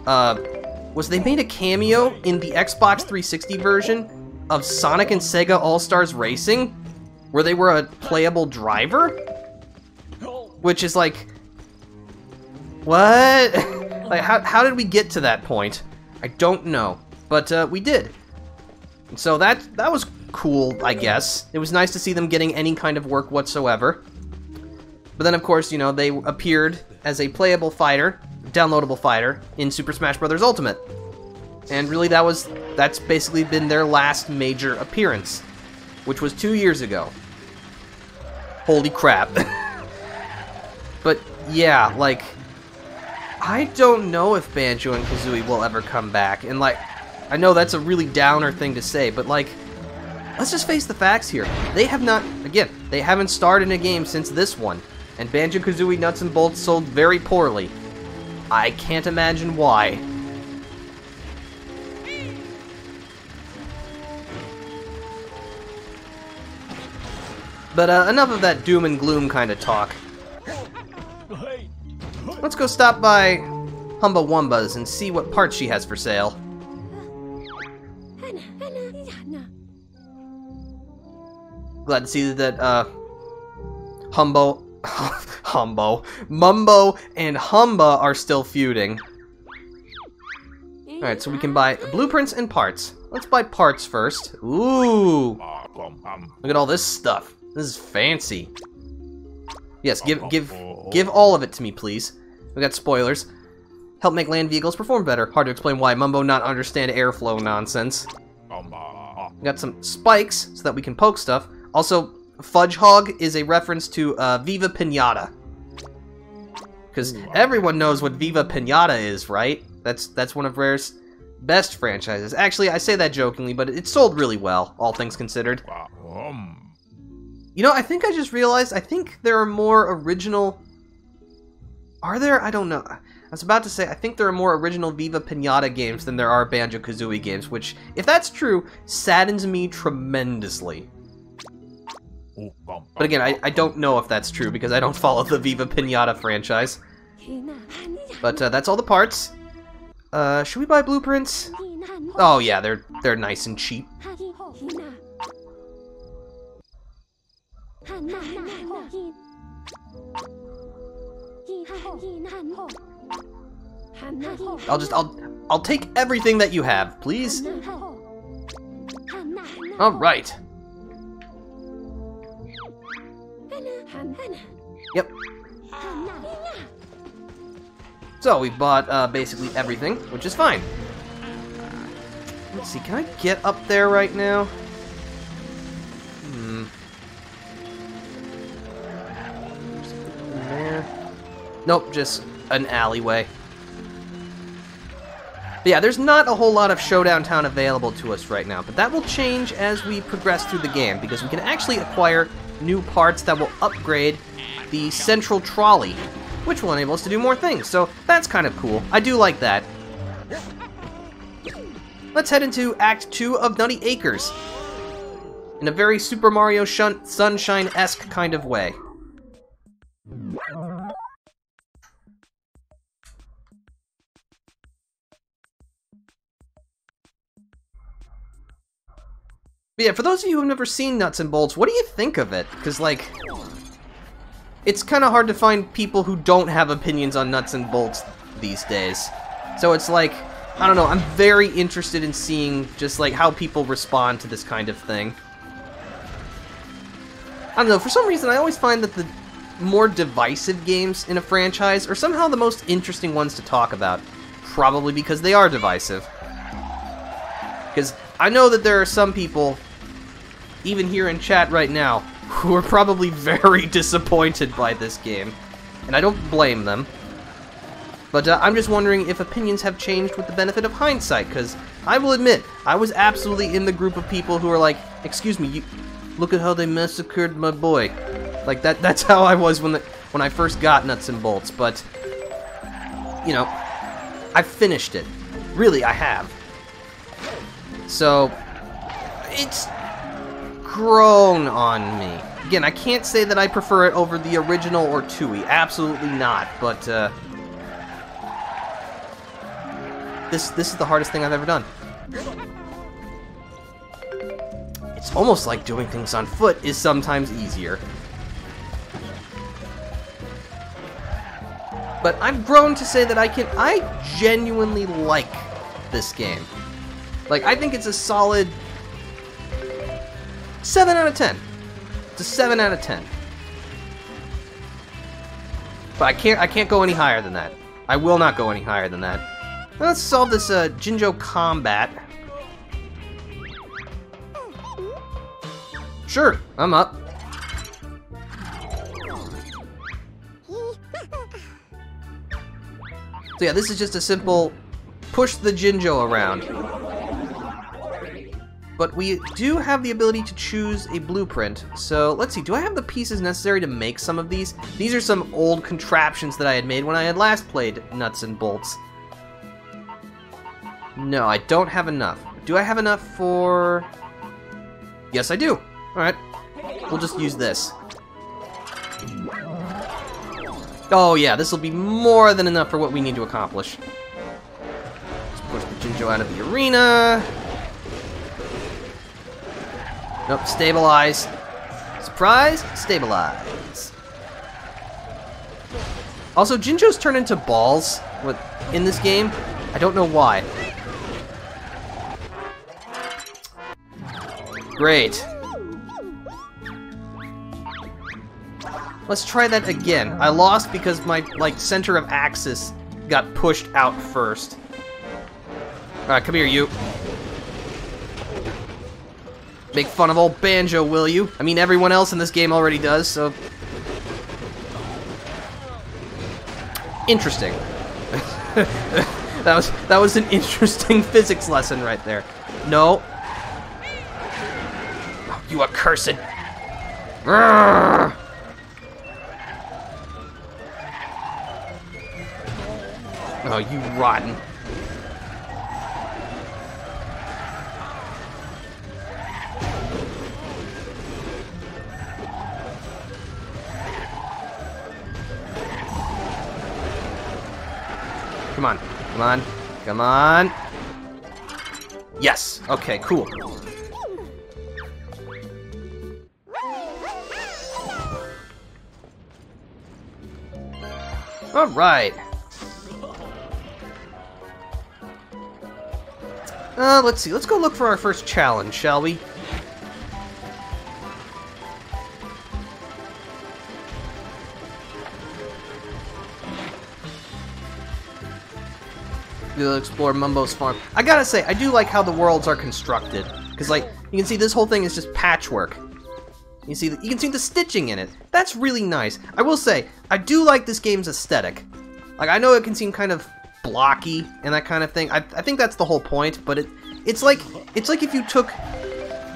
uh, was they made a cameo in the Xbox 360 version of Sonic and Sega All-Stars Racing, where they were a playable driver? Which is like... What? like, how, how did we get to that point? I don't know. But, uh, we did. So that, that was cool, I guess. It was nice to see them getting any kind of work whatsoever. But then, of course, you know, they appeared as a playable fighter, downloadable fighter, in Super Smash Bros. Ultimate. And really, that was that's basically been their last major appearance, which was two years ago. Holy crap. but yeah, like, I don't know if Banjo and Kazooie will ever come back. And like, I know that's a really downer thing to say, but like, let's just face the facts here. They have not, again, they haven't starred in a game since this one. And Banjo-Kazooie Nuts and Bolts sold very poorly. I can't imagine why. But uh, enough of that doom and gloom kind of talk. Let's go stop by Humba Wumba's and see what parts she has for sale. Glad to see that uh, Humbo, Humbo, Mumbo, and Humba are still feuding. Alright, so we can buy blueprints and parts. Let's buy parts first. Ooh! Look at all this stuff. This is fancy. Yes, give give give all of it to me, please. We got spoilers. help make land vehicles perform better. Hard to explain why Mumbo not understand airflow nonsense. We got some spikes so that we can poke stuff. Also, Fudge Hog is a reference to uh, Viva Pinata. Because everyone knows what Viva Pinata is, right? That's that's one of Rare's best franchises. Actually, I say that jokingly, but it sold really well, all things considered. You know, I think I just realized, I think there are more original... Are there? I don't know. I was about to say, I think there are more original Viva Pinata games than there are Banjo-Kazooie games, which, if that's true, saddens me tremendously. But again, I, I don't know if that's true because I don't follow the Viva Pinata franchise. But uh, that's all the parts. Uh, should we buy blueprints? Oh yeah, they're they're nice and cheap. I'll just I'll I'll take everything that you have, please. All right. Yep. So we bought uh, basically everything, which is fine. Let's see, can I get up there right now? There. Nope, just an alleyway. But yeah, there's not a whole lot of Showdown Town available to us right now, but that will change as we progress through the game, because we can actually acquire new parts that will upgrade the central trolley, which will enable us to do more things, so that's kind of cool. I do like that. Let's head into Act 2 of Nutty Acres, in a very Super Mario Sunshine-esque kind of way. But yeah, for those of you who've never seen Nuts and Bolts, what do you think of it? Because, like, it's kind of hard to find people who don't have opinions on Nuts and Bolts these days. So it's like, I don't know, I'm very interested in seeing just, like, how people respond to this kind of thing. I don't know, for some reason I always find that the more divisive games in a franchise are somehow the most interesting ones to talk about. Probably because they are divisive. Because I know that there are some people, even here in chat right now, who are probably very disappointed by this game. And I don't blame them. But uh, I'm just wondering if opinions have changed with the benefit of hindsight, because I will admit, I was absolutely in the group of people who are like, excuse me, you, look at how they massacred my boy. Like, that that's how I was when, the, when I first got Nuts and Bolts, but, you know, I finished it. Really, I have. So, it's grown on me. Again, I can't say that I prefer it over the original or Tooie. Absolutely not. But, uh, this, this is the hardest thing I've ever done. It's almost like doing things on foot is sometimes easier. But I've grown to say that I can... I genuinely like this game. Like, I think it's a solid 7 out of 10. It's a 7 out of 10. But I can't I can't go any higher than that. I will not go any higher than that. Let's solve this uh, Jinjo combat. Sure, I'm up. So yeah, this is just a simple push the Jinjo around. But we do have the ability to choose a blueprint. So let's see, do I have the pieces necessary to make some of these? These are some old contraptions that I had made when I had last played Nuts and Bolts. No, I don't have enough. Do I have enough for... Yes, I do. Alright. We'll just use this. Oh yeah, this will be more than enough for what we need to accomplish. Let's push the Jinjo out of the arena. Nope, stabilize. Surprise, stabilize. Also, Jinjos turn into balls with, in this game. I don't know why. Great. Let's try that again. I lost because my, like, center of axis got pushed out first. Alright, come here, you. Make fun of old Banjo, will you? I mean, everyone else in this game already does, so... Interesting. that was that was an interesting physics lesson right there. No. Oh, you accursed. Oh, you rotten. Come on. Come on. Come on. Yes. Okay, cool. All right. Uh, let's see. Let's go look for our first challenge, shall we? We'll explore Mumbo's farm. I gotta say, I do like how the worlds are constructed. Because, like, you can see this whole thing is just patchwork. You see, you can see the stitching in it. That's really nice. I will say, I do like this game's aesthetic. Like, I know it can seem kind of blocky and that kind of thing. I, I think that's the whole point, but it it's like it's like if you took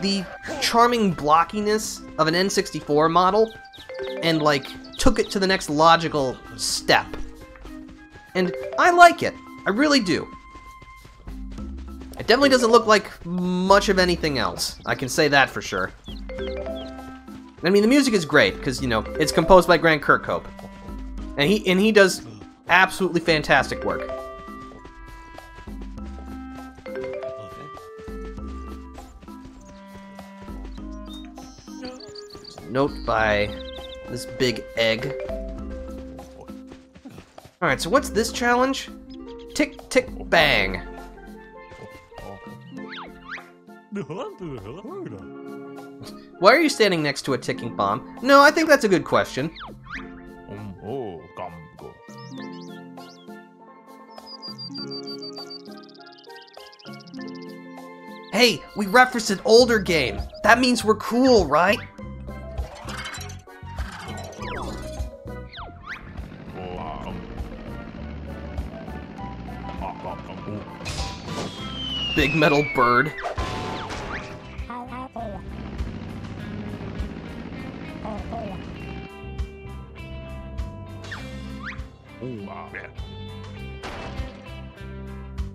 the charming blockiness of an N64 model and like took it to the next logical step. And I like it. I really do. It definitely doesn't look like much of anything else. I can say that for sure. I mean, the music is great because you know it's composed by Grant Kirkhope, and he and he does absolutely fantastic work. Note by this big egg. Alright, so what's this challenge? Tick, tick, bang. Why are you standing next to a ticking bomb? No, I think that's a good question. Hey, we referenced an older game. That means we're cool, right? Big metal bird.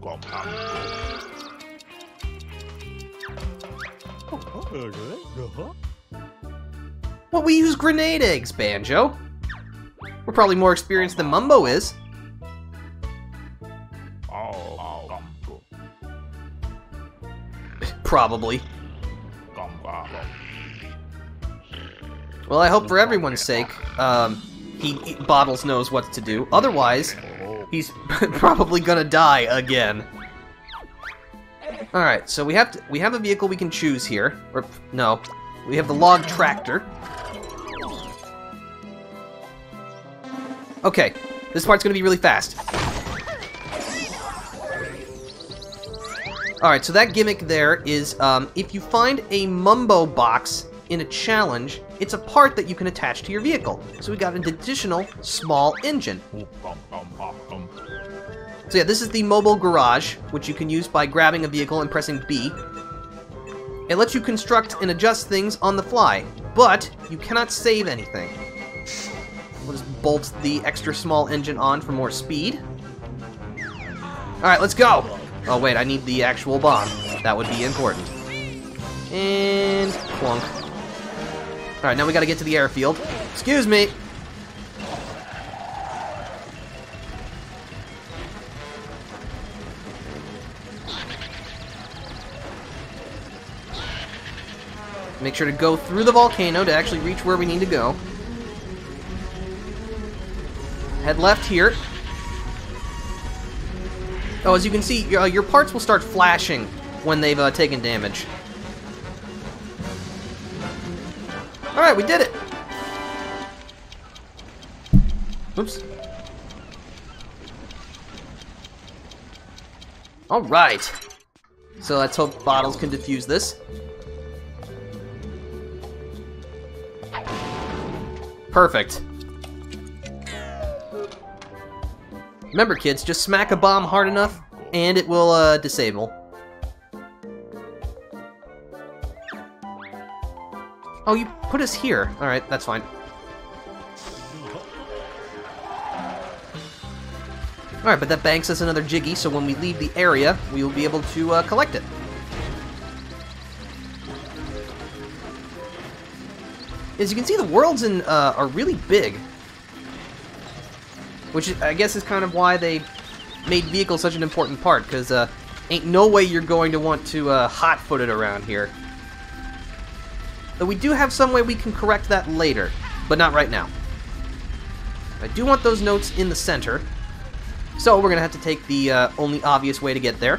Well, we use grenade eggs, Banjo. We're probably more experienced than Mumbo is. Probably. Well, I hope for everyone's sake, um, he, he Bottles knows what to do. Otherwise, he's probably gonna die again. All right, so we have to, we have a vehicle we can choose here. Or no, we have the log tractor. Okay, this part's gonna be really fast. Alright, so that gimmick there is, um, if you find a Mumbo box in a challenge, it's a part that you can attach to your vehicle. So we got an additional small engine. So yeah, this is the mobile garage, which you can use by grabbing a vehicle and pressing B. It lets you construct and adjust things on the fly, but you cannot save anything. We'll just bolt the extra small engine on for more speed. Alright, let's go! Oh wait, I need the actual bomb. That would be important. And plunk. Alright, now we gotta get to the airfield. Excuse me! Make sure to go through the volcano to actually reach where we need to go. Head left here. Oh, as you can see, uh, your parts will start flashing when they've uh, taken damage. Alright, we did it! Oops. Alright. So let's hope bottles can defuse this. Perfect. Remember, kids, just smack a bomb hard enough, and it will uh, disable. Oh, you put us here. Alright, that's fine. Alright, but that banks us another Jiggy, so when we leave the area, we will be able to uh, collect it. As you can see, the worlds in uh, are really big. Which I guess is kind of why they made vehicles such an important part, because uh, ain't no way you're going to want to uh, hot-foot it around here. Though we do have some way we can correct that later, but not right now. I do want those notes in the center, so we're going to have to take the uh, only obvious way to get there.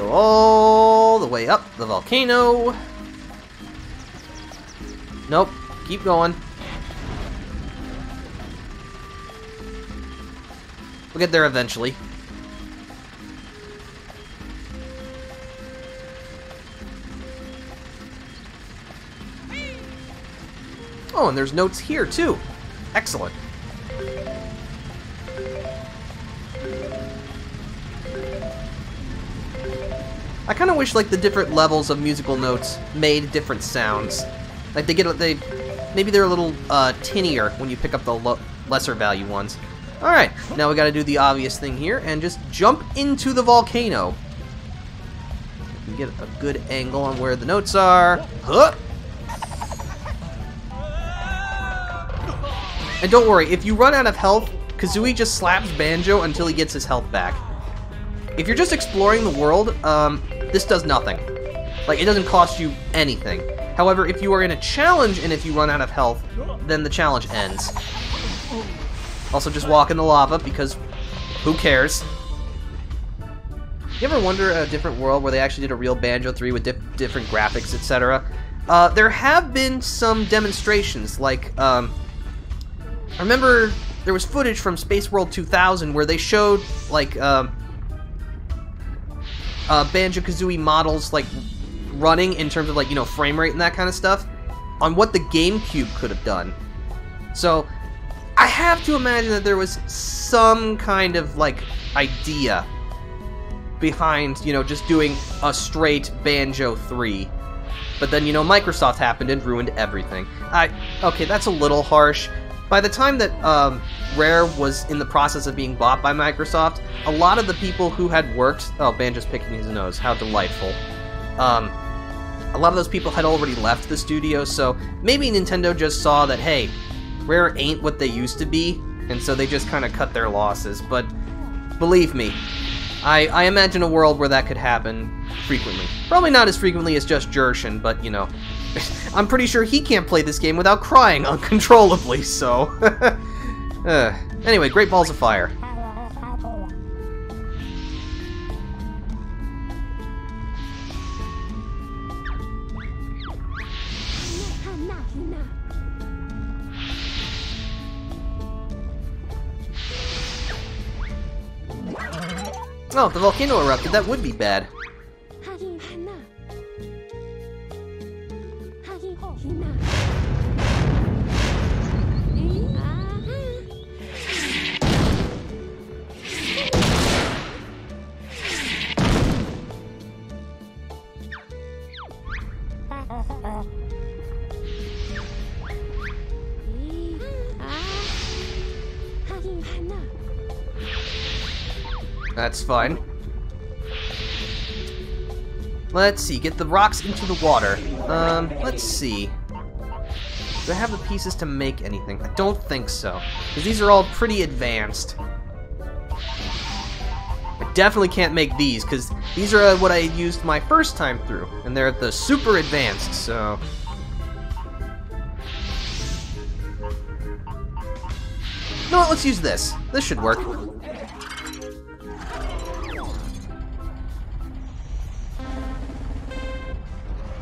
Go all the way up the volcano. Nope, keep going. We'll get there eventually. Oh, and there's notes here too. Excellent. I kind of wish like the different levels of musical notes made different sounds. Like they get they maybe they're a little uh, tinnier when you pick up the lesser value ones. All right, now we got to do the obvious thing here and just jump into the volcano. Get a good angle on where the notes are. Huh. And don't worry, if you run out of health, Kazooie just slaps Banjo until he gets his health back. If you're just exploring the world, um, this does nothing. Like, it doesn't cost you anything. However, if you are in a challenge and if you run out of health, then the challenge ends. Also, just walk in the lava because who cares? You ever wonder a different world where they actually did a real Banjo 3 with different graphics, etc.? Uh, there have been some demonstrations, like, um, I remember there was footage from Space World 2000 where they showed like um, uh, Banjo Kazooie models like running in terms of like you know frame rate and that kind of stuff on what the GameCube could have done. So I have to imagine that there was some kind of like idea behind you know just doing a straight Banjo 3. But then you know Microsoft happened and ruined everything. I okay, that's a little harsh. By the time that um, Rare was in the process of being bought by Microsoft, a lot of the people who had worked... Oh, Banjo's picking his nose. How delightful. Um, a lot of those people had already left the studio, so maybe Nintendo just saw that, hey, Rare ain't what they used to be, and so they just kind of cut their losses. But believe me, I, I imagine a world where that could happen frequently. Probably not as frequently as just Jershon, but, you know, I'm pretty sure he can't play this game without crying uncontrollably, so... uh, anyway, Great Balls of Fire. Oh, the volcano erupted. That would be bad. That's fine. Let's see, get the rocks into the water. Um, let's see. Do I have the pieces to make anything? I don't think so. Because these are all pretty advanced. I definitely can't make these, because these are what I used my first time through. And they're the super advanced, so... You know what, let's use this. This should work.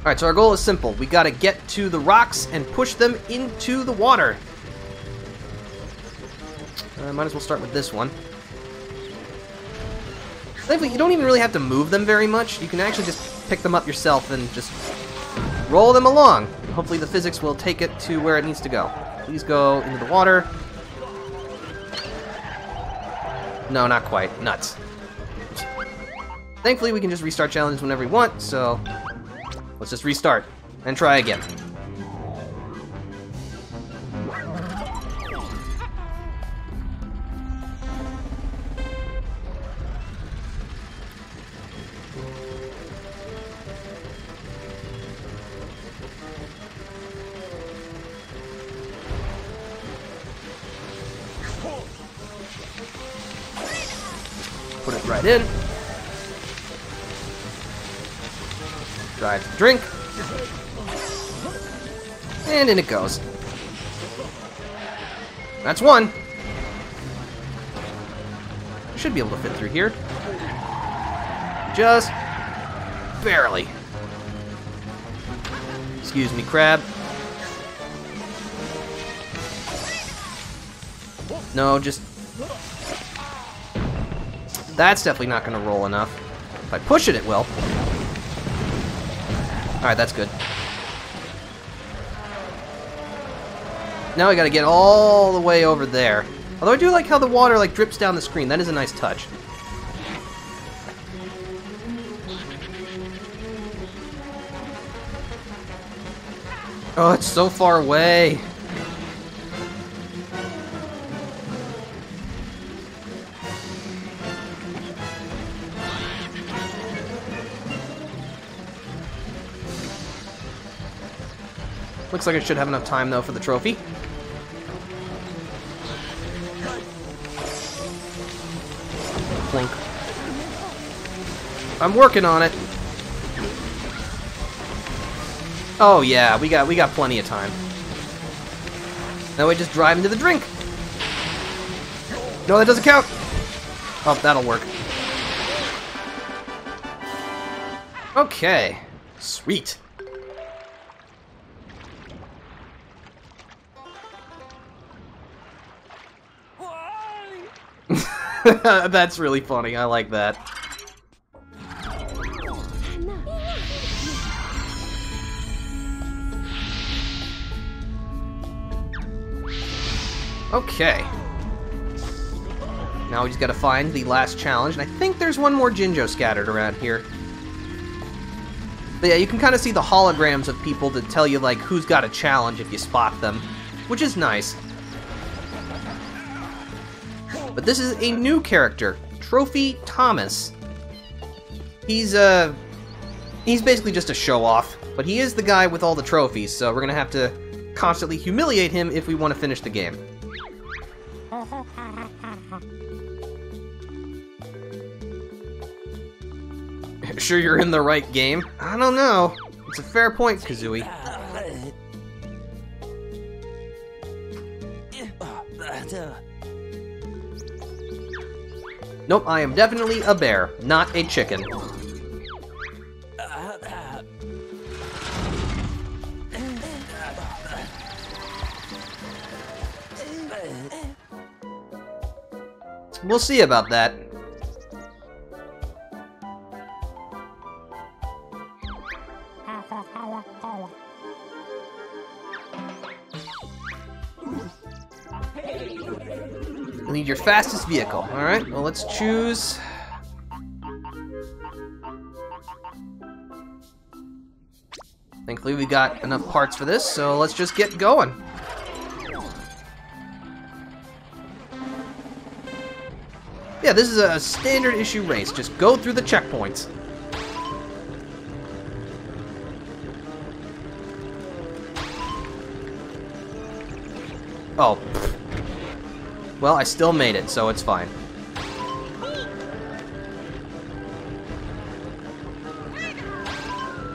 Alright, so our goal is simple. We gotta get to the rocks and push them into the water. Uh, might as well start with this one. Thankfully, you don't even really have to move them very much. You can actually just pick them up yourself and just roll them along. Hopefully the physics will take it to where it needs to go. Please go into the water. No, not quite. Nuts. Thankfully, we can just restart challenges whenever we want, so let's just restart and try again. Put it right in. Drive the drink. And in it goes. That's one. Should be able to fit through here. Just barely. Excuse me, crab. No, just... That's definitely not going to roll enough. If I push it, it will. Alright, that's good. Now I gotta get all the way over there. Although I do like how the water like drips down the screen. That is a nice touch. Oh, it's so far away. Looks like I should have enough time, though, for the trophy. Plink. I'm working on it. Oh yeah, we got we got plenty of time. Now we just drive into the drink. No, that doesn't count. Oh, that'll work. Okay. Sweet. That's really funny. I like that. Okay. Now we just gotta find the last challenge, and I think there's one more Jinjo scattered around here. But yeah, you can kind of see the holograms of people to tell you, like, who's got a challenge if you spot them, which is nice. But this is a new character, Trophy Thomas. He's, uh, he's basically just a show-off, but he is the guy with all the trophies, so we're gonna have to constantly humiliate him if we want to finish the game. Sure you're in the right game? I don't know. It's a fair point, Kazooie. Nope, I am definitely a bear, not a chicken. We'll see about that. Need your fastest vehicle. Alright, well let's choose... Thankfully we got enough parts for this, so let's just get going. Yeah, this is a standard issue race. Just go through the checkpoints. Oh. Well, I still made it, so it's fine.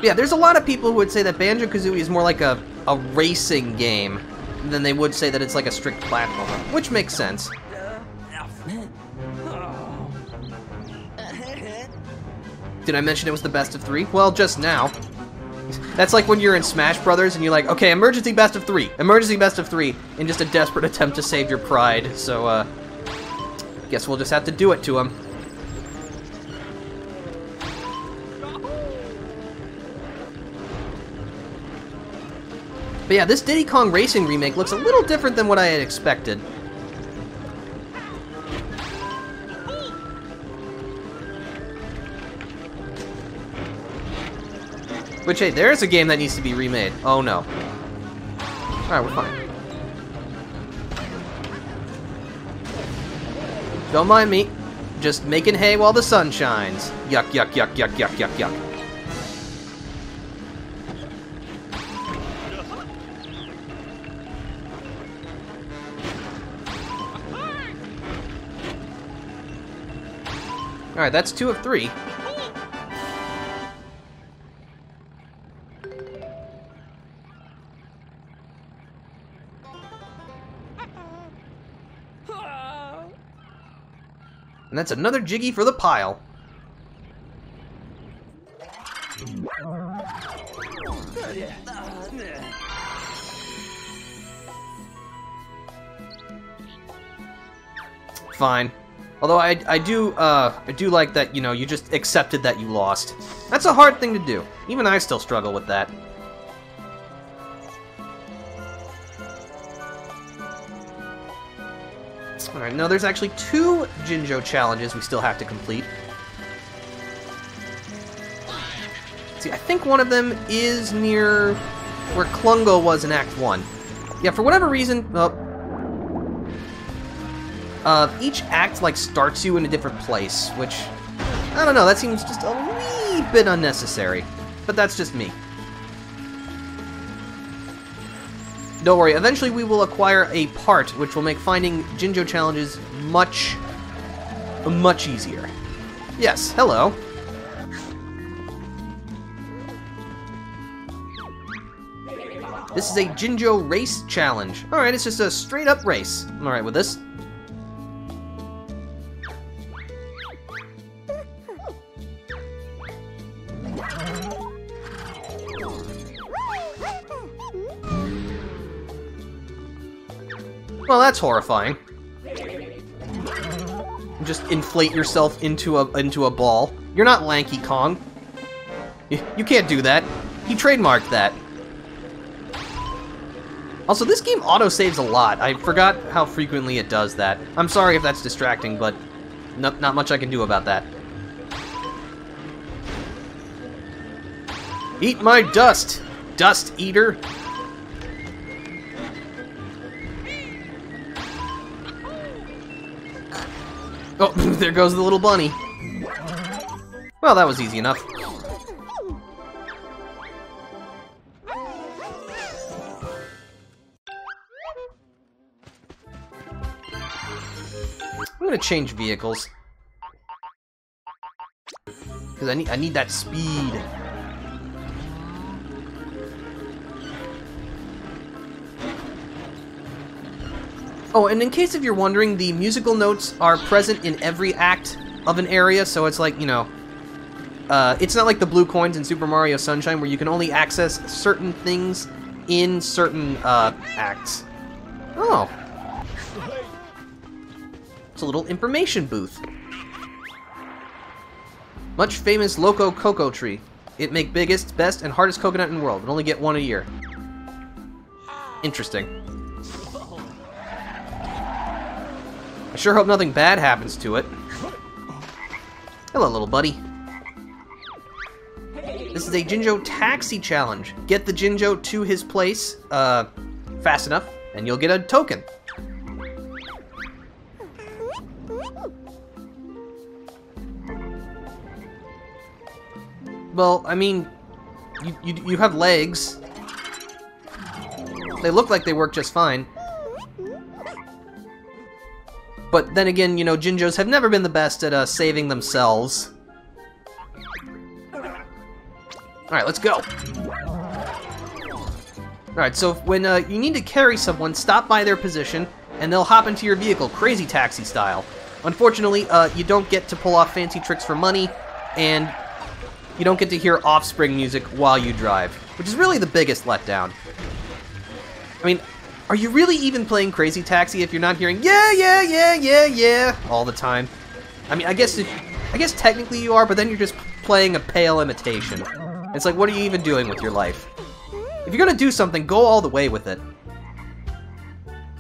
Yeah, there's a lot of people who would say that Banjo-Kazooie is more like a, a racing game than they would say that it's like a strict platformer, which makes sense. Did I mention it was the best of three? Well, just now. That's like when you're in Smash Brothers and you're like, okay, emergency best of three, emergency best of three, in just a desperate attempt to save your pride. So, uh, Guess we'll just have to do it to him. But yeah, this Diddy Kong Racing remake looks a little different than what I had expected. Which, hey, there's a game that needs to be remade. Oh, no. Alright, we're fine. Don't mind me. Just making hay while the sun shines. Yuck, yuck, yuck, yuck, yuck, yuck, yuck. Alright, that's two of three. And that's another Jiggy for the pile. Fine. Although I, I do uh, I do like that, you know, you just accepted that you lost. That's a hard thing to do. Even I still struggle with that. Alright, no, there's actually two Jinjo challenges we still have to complete. See, I think one of them is near where Klungo was in Act 1. Yeah, for whatever reason, well, uh, each act, like, starts you in a different place, which, I don't know, that seems just a wee bit unnecessary. But that's just me. Don't worry, eventually we will acquire a part which will make finding Jinjo challenges much, much easier. Yes, hello. This is a Jinjo race challenge. Alright, it's just a straight up race. I'm alright with this. Well, that's horrifying. Just inflate yourself into a into a ball. You're not Lanky Kong. You, you can't do that. He trademarked that. Also, this game auto-saves a lot. I forgot how frequently it does that. I'm sorry if that's distracting, but not, not much I can do about that. Eat my dust, dust eater! Oh, there goes the little bunny. Well, that was easy enough. I'm gonna change vehicles. Because I need, I need that speed. Oh, and in case if you're wondering, the musical notes are present in every act of an area, so it's like, you know, uh, it's not like the blue coins in Super Mario Sunshine where you can only access certain things in certain uh, acts. Oh. It's a little information booth. Much famous Loco Cocoa Tree. It make biggest, best, and hardest coconut in the world, and only get one a year. Interesting. I sure hope nothing bad happens to it. Hello, little buddy. This is a Jinjo Taxi Challenge. Get the Jinjo to his place uh, fast enough, and you'll get a token. Well, I mean, you, you, you have legs. They look like they work just fine. But then again, you know, Jinjos have never been the best at uh, saving themselves. Alright, let's go. Alright, so when uh, you need to carry someone, stop by their position, and they'll hop into your vehicle, crazy taxi style. Unfortunately, uh, you don't get to pull off fancy tricks for money, and you don't get to hear Offspring music while you drive, which is really the biggest letdown. I mean, Are you really even playing Crazy Taxi if you're not hearing yeah, yeah, yeah, yeah, yeah all the time? I mean, I guess it, I guess technically you are, but then you're just playing a pale imitation. It's like, what are you even doing with your life? If you're gonna do something, go all the way with it.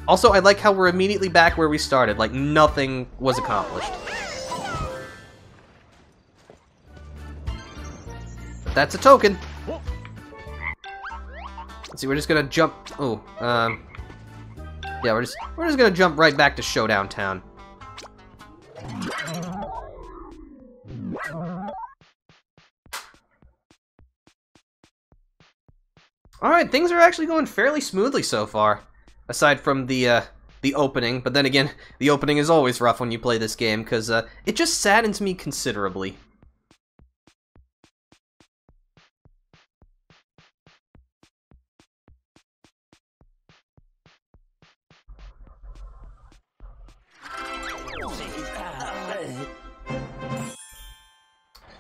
Also, I like how we're immediately back where we started, like nothing was accomplished. That's a token. Let's see, we're just gonna jump. Oh, um, yeah, we're just we're just gonna jump right back to Showdown Town. All right, things are actually going fairly smoothly so far, aside from the uh, the opening. But then again, the opening is always rough when you play this game because uh, it just saddens me considerably.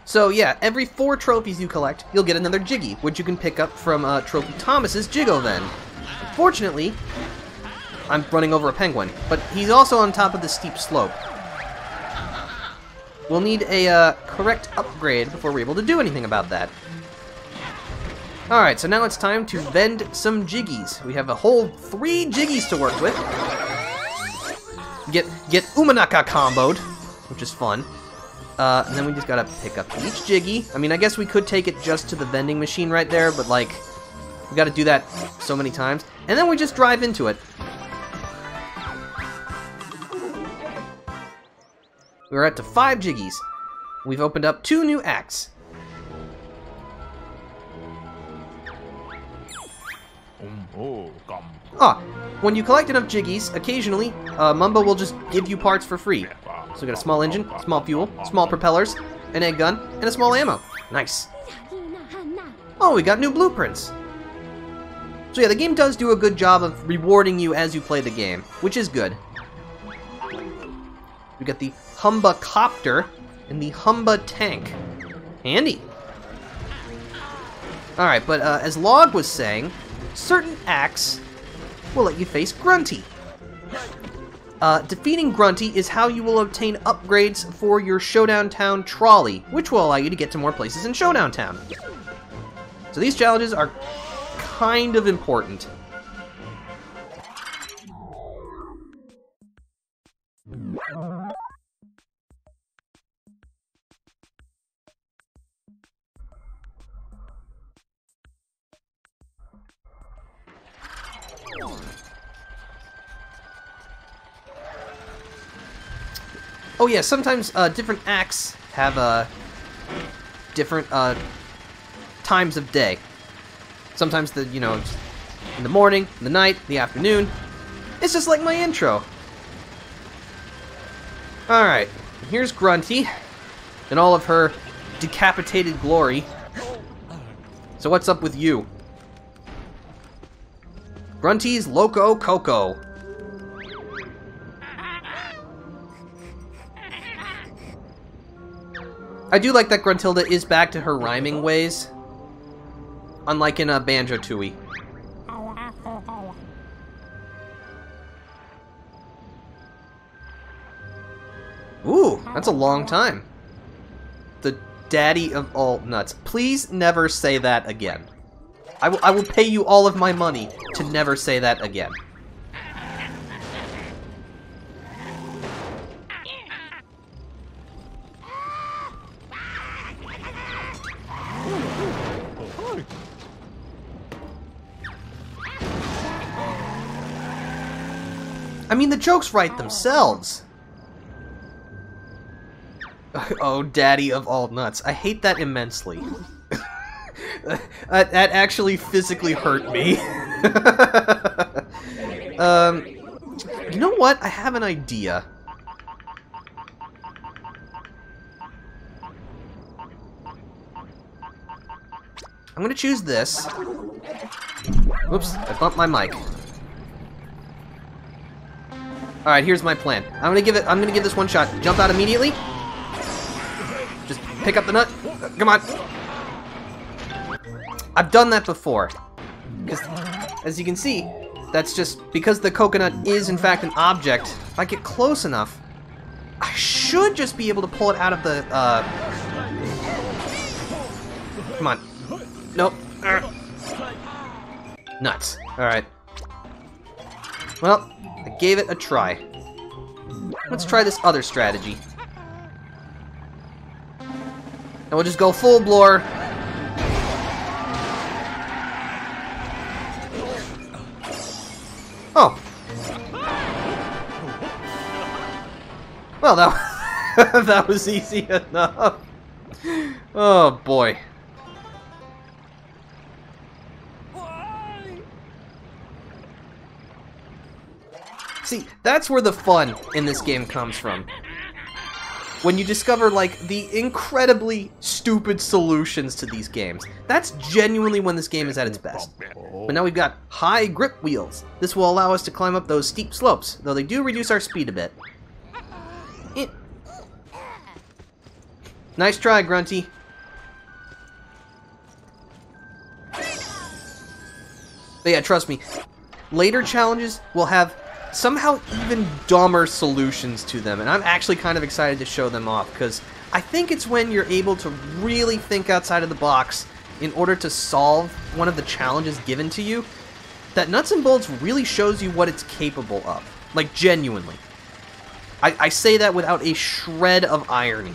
So yeah, every four trophies you collect, you'll get another Jiggy, which you can pick up from uh, Trophy Thomas's Jigoven. Fortunately, I'm running over a penguin, but he's also on top of the steep slope. We'll need a uh, correct upgrade before we're able to do anything about that. Alright, so now it's time to vend some Jiggies. We have a whole three Jiggies to work with. Get, get Umanaka comboed, which is fun. Uh, and then we just gotta pick up each Jiggy. I mean, I guess we could take it just to the vending machine right there, but like, we gotta do that so many times. And then we just drive into it. We're at to five Jiggies. We've opened up two new acts. Ah, when you collect enough Jiggies, occasionally, uh, Mumbo will just give you parts for free. So we got a small engine, small fuel, small propellers, an egg gun, and a small ammo. Nice. Oh, we got new blueprints. So yeah, the game does do a good job of rewarding you as you play the game, which is good. We got the Humba Copter and the Humba Tank. Handy. Alright, but uh, as Log was saying, certain acts will let you face Grunty. Uh, defeating Grunty is how you will obtain upgrades for your Showdown Town trolley, which will allow you to get to more places in Showdown Town. So these challenges are kind of important. Oh yeah, sometimes uh, different acts have uh, different uh, times of day. Sometimes the you know in the morning, in the night, the afternoon. It's just like my intro. All right, here's Grunty in all of her decapitated glory. So what's up with you? Grunty's Loco Coco. I do like that Gruntilda is back to her rhyming ways. Unlike in a uh, Banjo-Tooie. Ooh, that's a long time. The daddy of all nuts. Please never say that again. I, will, I will pay you all of my money to never say that again. I mean, the jokes write themselves. oh, daddy of all nuts. I hate that immensely. that, that actually physically hurt me. um, you know what? I have an idea. I'm gonna choose this. Oops, I bumped my mic. All right, here's my plan. I'm gonna give it. I'm gonna give this one shot. Jump out immediately. Just pick up the nut. Come on. I've done that before. Because, as you can see, That's just because the coconut is in fact an object. If I get close enough, I should just be able to pull it out of the, uh... Come on. Nope. Nuts. Alright. Well, I gave it a try. Let's try this other strategy. And we'll just go full blore. Oh. Well, that, that was easy enough. Oh, boy. See, that's where the fun in this game comes from. When you discover, like, the incredibly stupid solutions to these games. That's genuinely when this game is at its best. But now we've got high grip wheels. This will allow us to climb up those steep slopes, though they do reduce our speed a bit. It... Nice try, Grunty. But yeah, trust me, later challenges will have somehow even dumber solutions to them, and I'm actually kind of excited to show them off, because I think it's when you're able to really think outside of the box in order to solve one of the challenges given to you, that Nuts and Bolts really shows you what it's capable of. Like, genuinely. I, I say that without a shred of irony.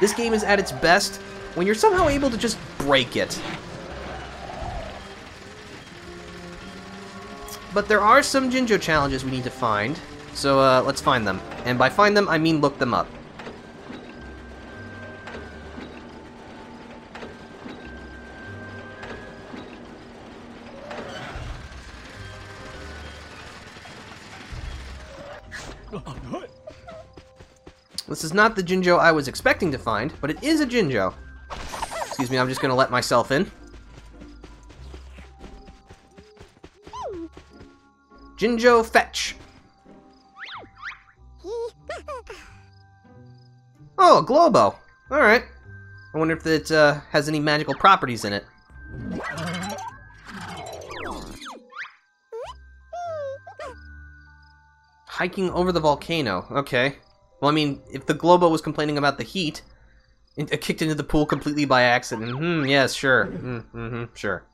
This game is at its best when you're somehow able to just break it. But there are some Jinjo challenges we need to find, so uh, let's find them. And by find them, I mean look them up. This is not the Jinjo I was expecting to find, but it is a Jinjo. Excuse me, I'm just gonna let myself in. Jinjo Fetch. Oh, a Glowbo. Alright. I wonder if it uh, has any magical properties in it. Hiking over the volcano. Okay. Well, I mean, if the Glowbo was complaining about the heat, it kicked into the pool completely by accident. Hmm, yes, sure. Mm hmm sure.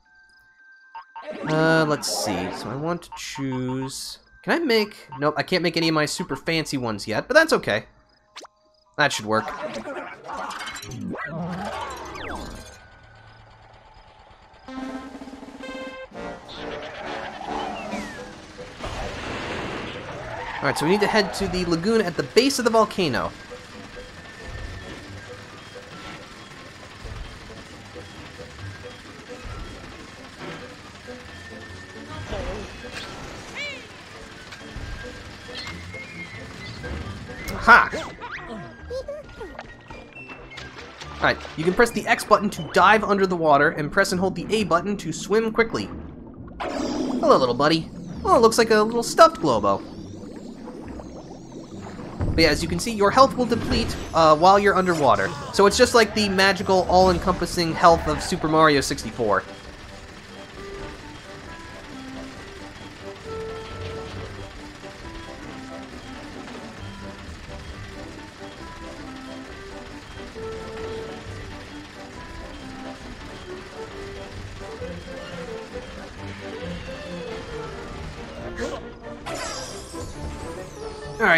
Uh, let's see. So I want to choose... Can I make... Nope, I can't make any of my super fancy ones yet, but that's okay. That should work. Alright, so we need to head to the lagoon at the base of the volcano. Alright, you can press the X button to dive under the water, and press and hold the A button to swim quickly. Hello, little buddy. Oh, it looks like a little stuffed Glowbo. But yeah, as you can see, your health will deplete uh, while you're underwater. So it's just like the magical, all-encompassing health of Super Mario 64.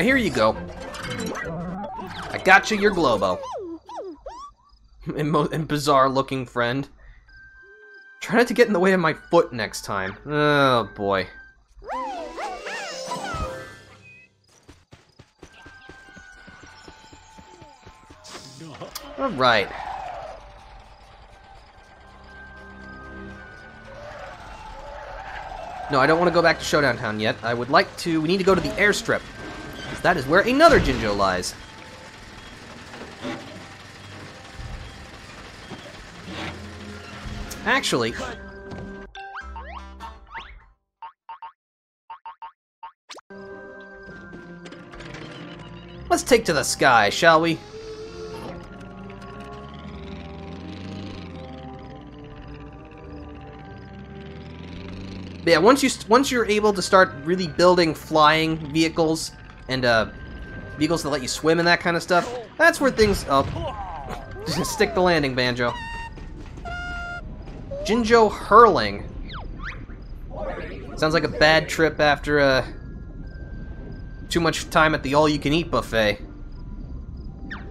Here you go. I got you your Glowbo. and, and bizarre looking friend. Try not to get in the way of my foot next time. Oh boy. Alright. No, I don't want to go back to Showdown Town yet. I would like to... We need to go to the airstrip. That is where another Jinjo lies. Actually... Let's take to the sky, shall we? yeah, once you once you're able to start really building flying vehicles and uh, vehicles that let you swim and that kind of stuff, that's where things. Oh, stick the landing, Banjo. Jinjo hurling. Sounds like a bad trip after uh, too much time at the all-you-can-eat buffet.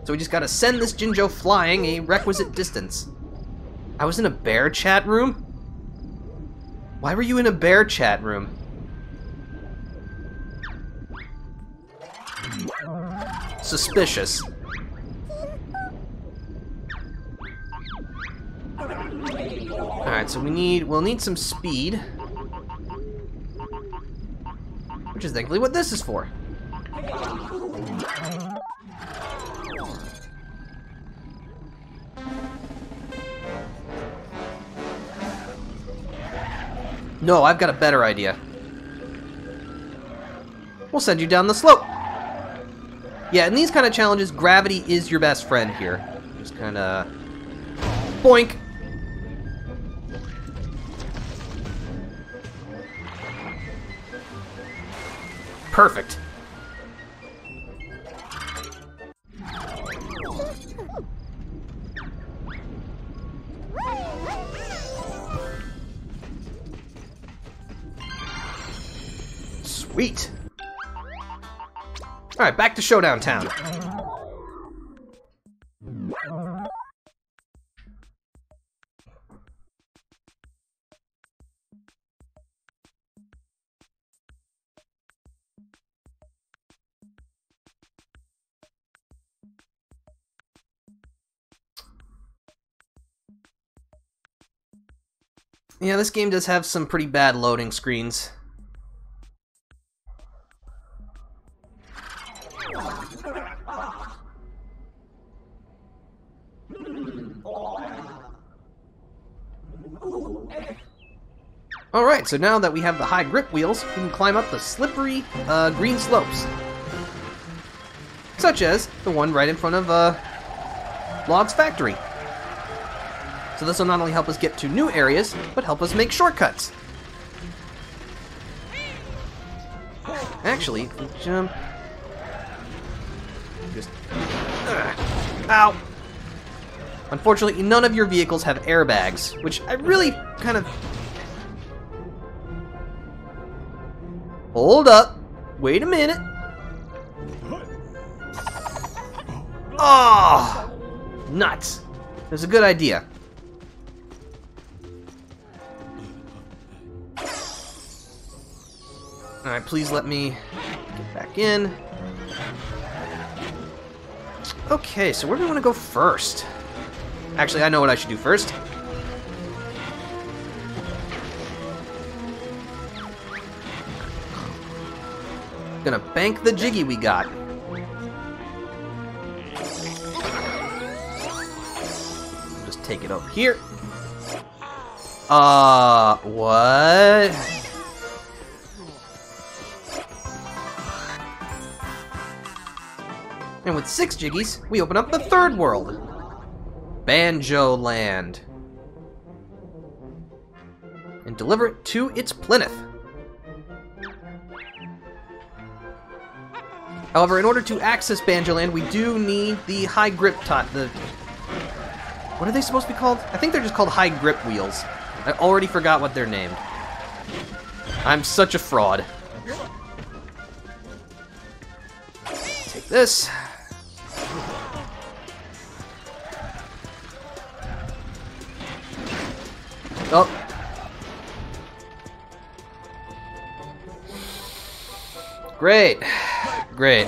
So we just gotta send this Jinjo flying a requisite distance. I was in a bear chat room? Why were you in a bear chat room? Suspicious. Alright, so we need, we'll need some speed. Which is thankfully what this is for. No, I've got a better idea. We'll send you down the slope. Yeah, in these kind of challenges, gravity is your best friend here. Just kind of... Boink! Perfect. Sweet. Alright, back to Showdown Town. Yeah, this game does have some pretty bad loading screens. Alright, so now that we have the high grip wheels, we can climb up the slippery, uh, green slopes. Such as the one right in front of, uh, Log's factory. So this will not only help us get to new areas, but help us make shortcuts. Actually, jump... Just... Uh, ow! Unfortunately, none of your vehicles have airbags, which I really kind of... Hold up. Wait a minute. Oh! Nuts. That's a good idea. Alright, please let me get back in. Okay, so where do we want to go first? Actually, I know what I should do first. Gonna bank the jiggy we got. Just take it over here. Uh, what? And with six jiggies, we open up the third world. Banjoland. And deliver it to its plinth. However, in order to access Banjoland, we do need the high grip tot. The what are they supposed to be called? I think they're just called high grip wheels. I already forgot what they're named. I'm such a fraud. Take this. Oh. Great. Great.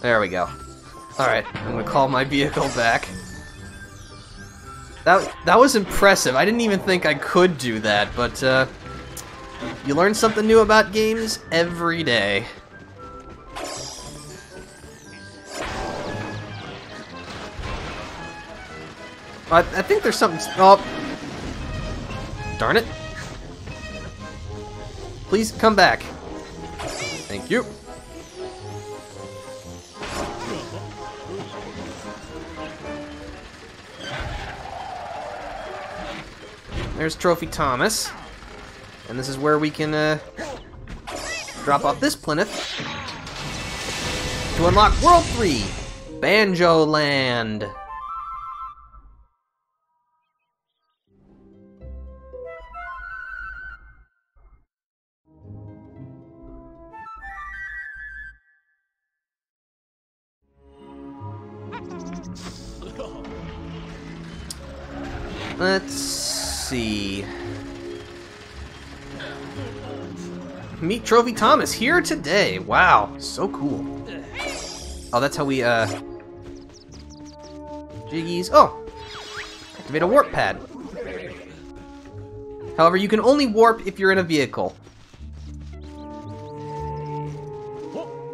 There we go. Alright, I'm gonna call my vehicle back. That, that was impressive. I didn't even think I could do that, but uh, you learn something new about games every day. I, I think there's something... Oh. Darn it. Please come back. Thank you. There's Trophy Thomas. And this is where we can uh, drop off this Plymouth to unlock World 3, Banjoland. Trophy Thomas here today. Wow, so cool. Oh, that's how we, uh... Jiggies. Oh! Activate a warp pad. However, you can only warp if you're in a vehicle.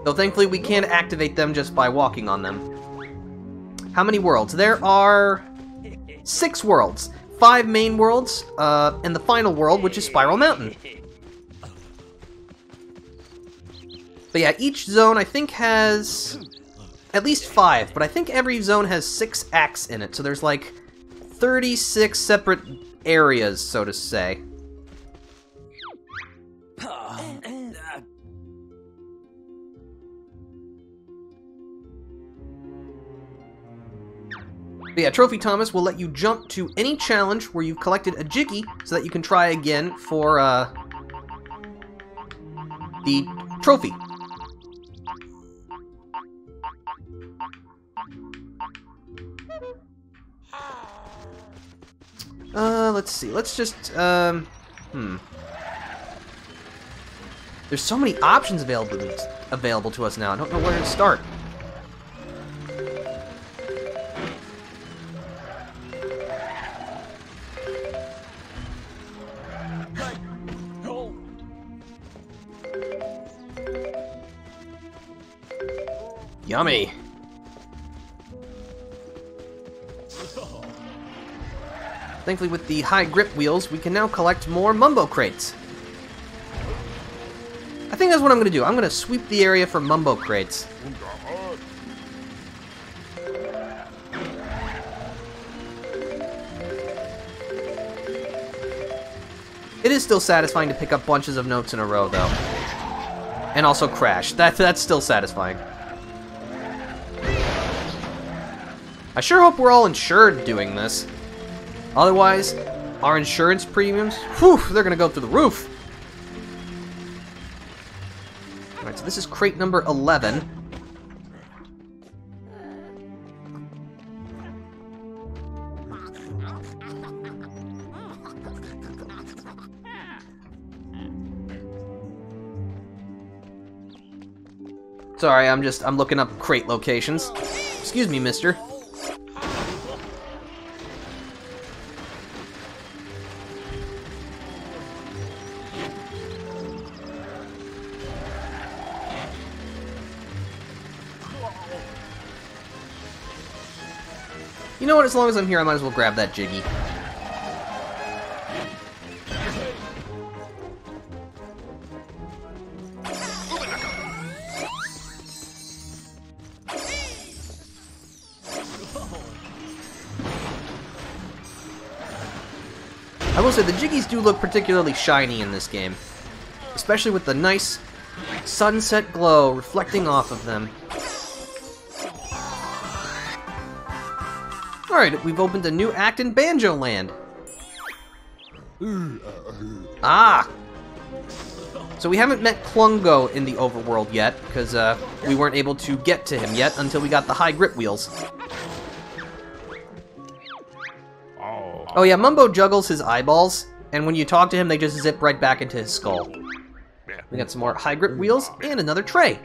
Though thankfully we can activate them just by walking on them. How many worlds? There are six worlds. Five main worlds, uh, and the final world, which is Spiral Mountain. But yeah, each zone I think has at least five, but I think every zone has six acts in it, so there's like 36 separate areas, so to say. But yeah, Trophy Thomas will let you jump to any challenge where you've collected a Jiggy so that you can try again for uh, the trophy. Uh, let's see. Let's just, um, hmm. There's so many options available available to us now. I don't know where to start. Yummy. Thankfully, with the high grip wheels, we can now collect more Mumbo crates. I think that's what I'm going to do. I'm going to sweep the area for Mumbo crates. It is still satisfying to pick up bunches of notes in a row, though. And also crash. That, that's still satisfying. I sure hope we're all insured doing this. Otherwise, our insurance premiums, whew, they're gonna go through the roof. Alright, so this is crate number 11. Sorry, I'm just, I'm looking up crate locations. Excuse me, mister. Know what, as long as I'm here, I might as well grab that Jiggy. I will say, the Jiggies do look particularly shiny in this game. Especially with the nice sunset glow reflecting off of them. Alright, we've opened a new act in Banjoland. Ah! So we haven't met Klungo in the overworld yet, because uh, we weren't able to get to him yet until we got the high grip wheels. Oh yeah, Mumbo juggles his eyeballs, and when you talk to him, they just zip right back into his skull. We got some more high grip wheels and another tray.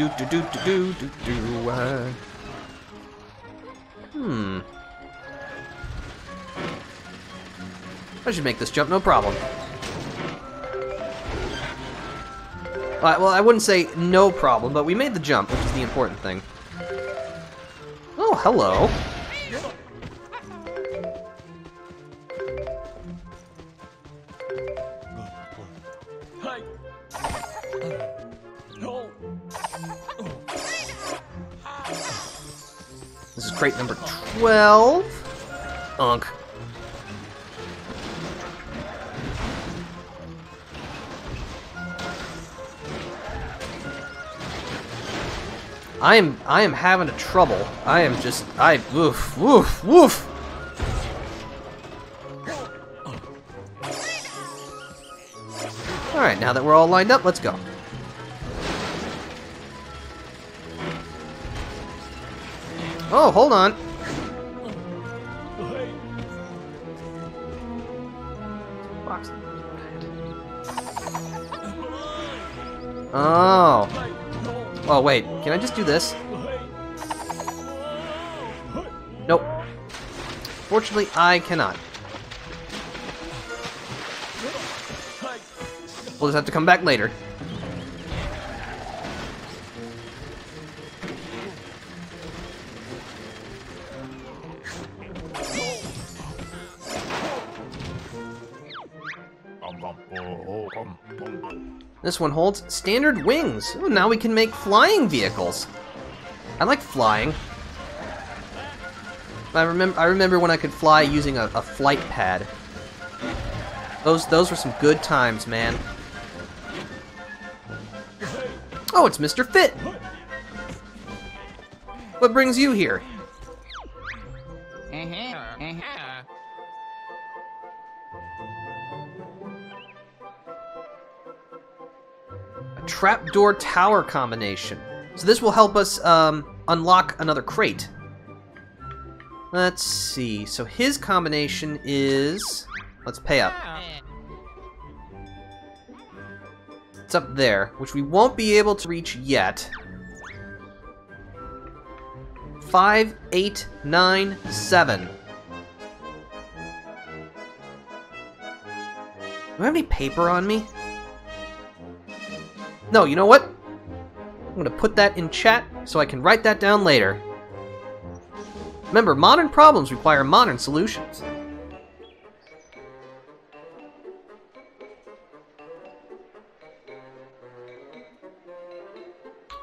Do do do do do do do. Uh. Hmm. I should make this jump no problem. Well, I wouldn't say no problem, but we made the jump, which is the important thing. Oh, hello. Crate number 12. Unk. I am I am having a trouble. I am just I woof woof woof. All right, now that we're all lined up, let's go. Oh, hold on. Box. Oh. Oh, wait. Can I just do this? Nope. Fortunately, I cannot. We'll just have to come back later. This one holds standard wings. Oh, now we can make flying vehicles. I like flying. I remember I remember when I could fly using a, a flight pad. Those those were some good times, man. Oh, it's Mr. Fit. What brings you here? Mm-hmm. Trapdoor tower combination. So this will help us um, unlock another crate. Let's see. So his combination is... Let's pay up. It's up there, which we won't be able to reach yet. Five, eight, nine, seven. Do I have any paper on me? No, you know what? I'm gonna put that in chat so I can write that down later. Remember, modern problems require modern solutions.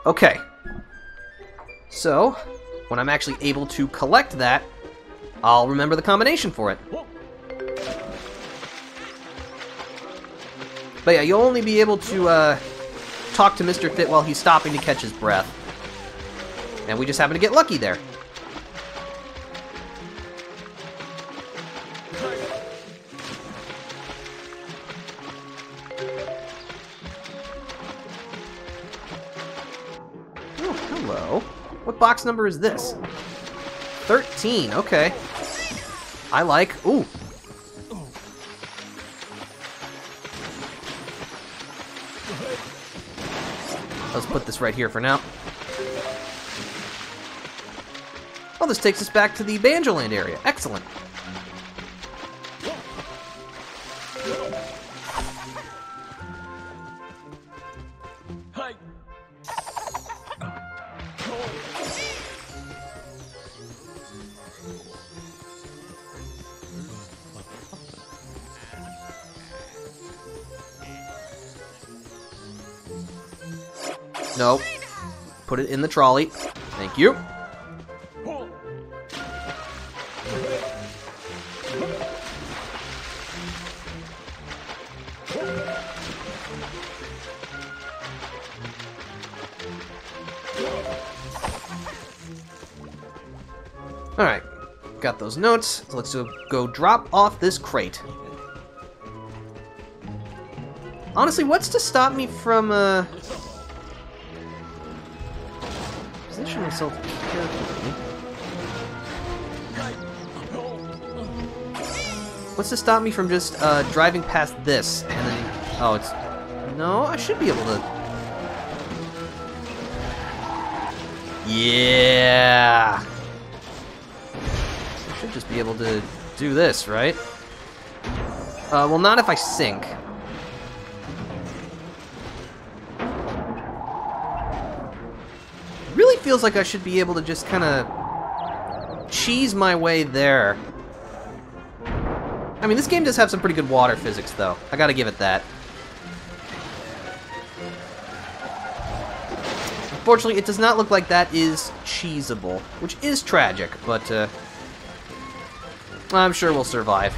Okay. So, when I'm actually able to collect that, I'll remember the combination for it. But yeah, you'll only be able to uh, talk to Mr. Fit while he's stopping to catch his breath. And we just happen to get lucky there. Oh, hello. What box number is this? 13, okay. I like... Ooh. Let's put this right here for now. Well, this takes us back to the Banjoland area. Excellent. In the trolley. Thank you. Alright, got those notes. So let's go drop off this crate. Honestly, what's to stop me from, uh... Myself carefully. What's to stop me from just, uh, driving past this, and then... Oh, it's... No, I should be able to... Yeah! I should just be able to do this, right? Uh, well, not if I sink. Feels like I should be able to just kind of cheese my way there. I mean, this game does have some pretty good water physics, though. I gotta give it that. Unfortunately, it does not look like that is cheesable, which is tragic, but uh, I'm sure we'll survive.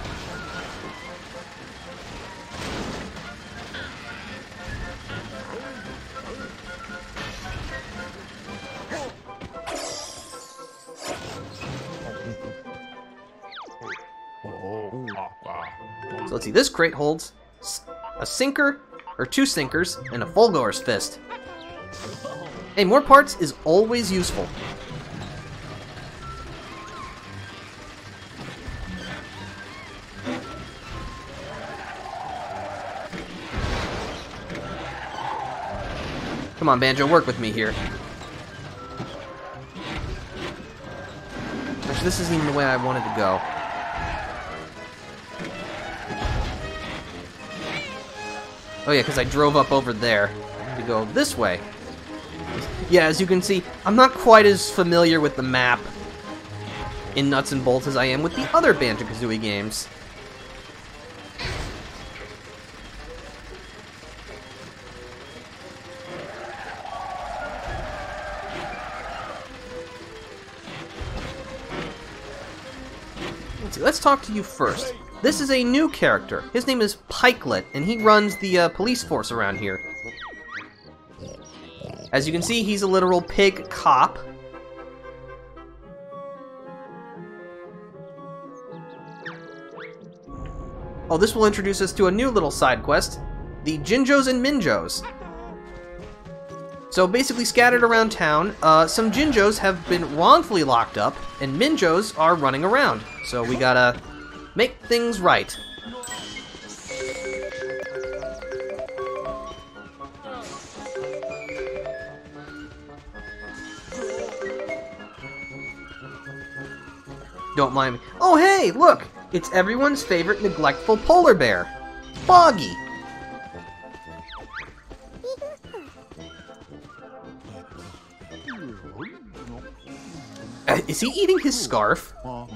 Crate holds a sinker, or two sinkers, and a Fulgore's fist. Hey, more parts is always useful. Come on, Banjo, work with me here. Actually, this isn't even the way I wanted to go. Oh yeah, because I drove up over there to go this way. Yeah, as you can see, I'm not quite as familiar with the map in Nuts and Bolts as I am with the other Banjo-Kazooie games. Let's let's talk to you first. This is a new character. His name is Pikelet, and he runs the uh, police force around here. As you can see, he's a literal pig cop. Oh, this will introduce us to a new little side quest, the Jinjos and Minjos. So basically scattered around town, uh, some Jinjos have been wrongfully locked up, and Minjos are running around. So we gotta make things right. Don't mind me. Oh hey, look! It's everyone's favorite neglectful polar bear, Boggy. Uh, is he eating his scarf? Oh,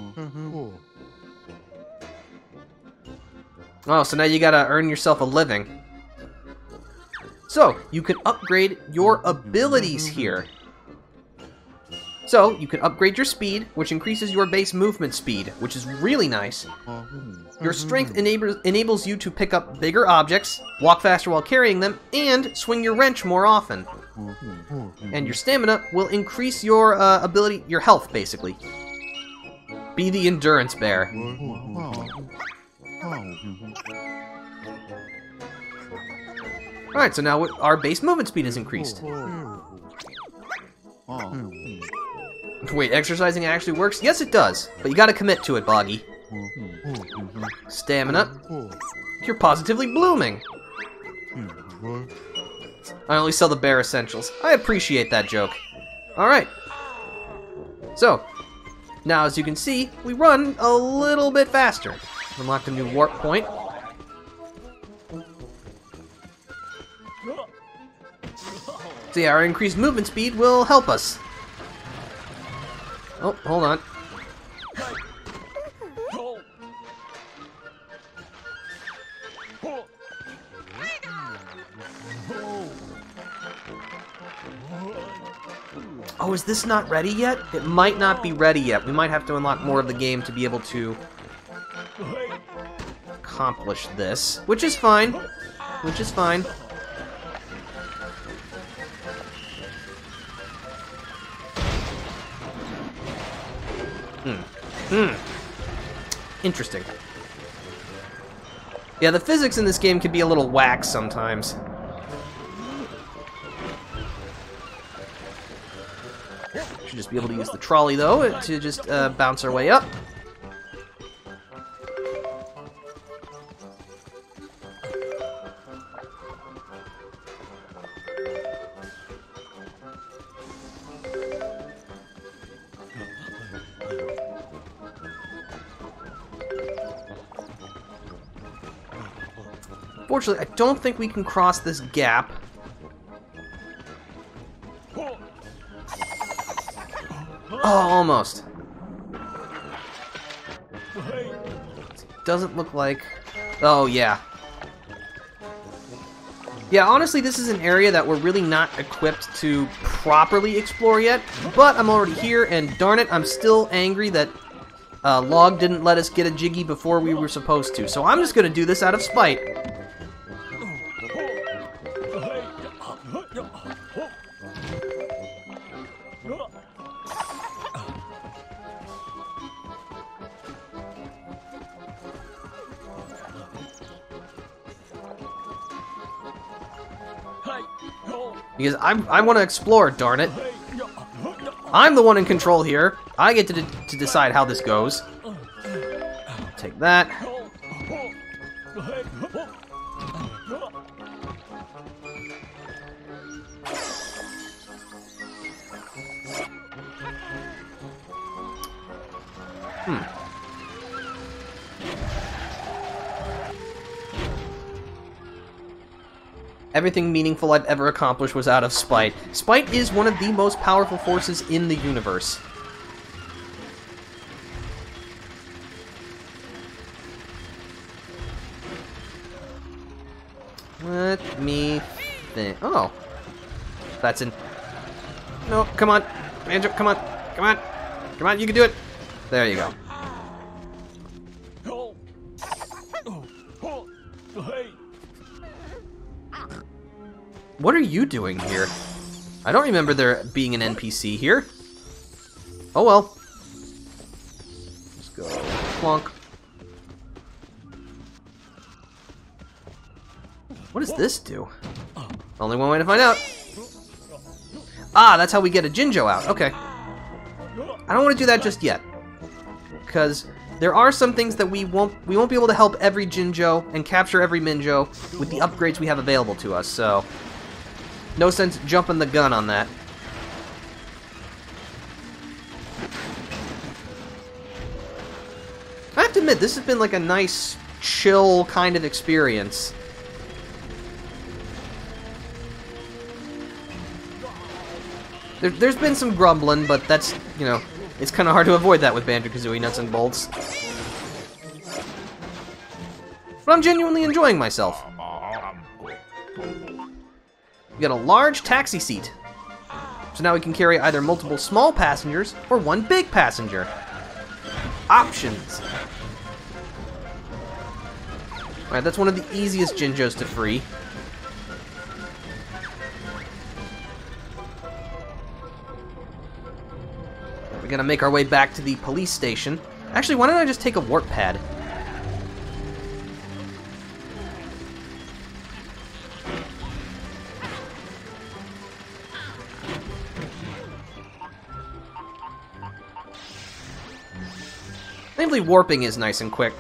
so now you gotta earn yourself a living. So, you can upgrade your abilities here. So, you can upgrade your speed, which increases your base movement speed, which is really nice. Your strength mm-hmm. enables, enables you to pick up bigger objects, walk faster while carrying them, and swing your wrench more often. Mm-hmm. And your stamina will increase your uh, ability, your health, basically. Be the endurance bear. Mm-hmm. Alright, so now our base movement speed is increased. Wait, exercising actually works? Yes, it does. But you gotta commit to it, Boggy. Stamina. You're positively blooming. I only sell the bare essentials. I appreciate that joke. Alright. So, now as you can see, we run a little bit faster. Unlocked a new warp point. Yeah, our increased movement speed will help us. Oh, hold on. Oh, is this not ready yet? It might not be ready yet. We might have to unlock more of the game to be able to accomplish this, which is fine. Which is fine. Hmm. Hmm. Interesting. Yeah, the physics in this game can be a little whack sometimes. Should just be able to use the trolley, though, to just uh, bounce our way up. Unfortunately, I don't think we can cross this gap. Oh, almost. Doesn't look like... Oh, yeah. Yeah, honestly, this is an area that we're really not equipped to properly explore yet, but I'm already here, and darn it, I'm still angry that uh, Log didn't let us get a Jiggy before we were supposed to, so I'm just gonna do this out of spite. Because I'm, I want to explore, darn it. I'm the one in control here. I get to, de to decide how this goes. Take that. Hmm. Everything meaningful I've ever accomplished was out of spite. Spite is one of the most powerful forces in the universe. Let me think. Oh. That's in... No, come on. Andrew, come on. Come on. Come on, you can do it. There you go. What are you doing here? I don't remember there being an NPC here. Oh well. Let's go. Plonk. What does this do? Only one way to find out. Ah, that's how we get a Jinjo out. Okay. I don't want to do that just yet. Because there are some things that we won't we won't be able to help every Jinjo and capture every Minjo with the upgrades we have available to us, so no sense jumping the gun on that. I have to admit, this has been like a nice, chill kind of experience. There, has been some grumbling, but that's, you know, it's kind of hard to avoid that with Banjo-Kazooie Nuts and Bolts. But I'm genuinely enjoying myself. We got a large taxi seat. So now we can carry either multiple small passengers or one big passenger. Options. Alright, that's one of the easiest Jinjos to free. We're gonna make our way back to the police station. Actually, why don't I just take a warp pad? Warping is nice and quick.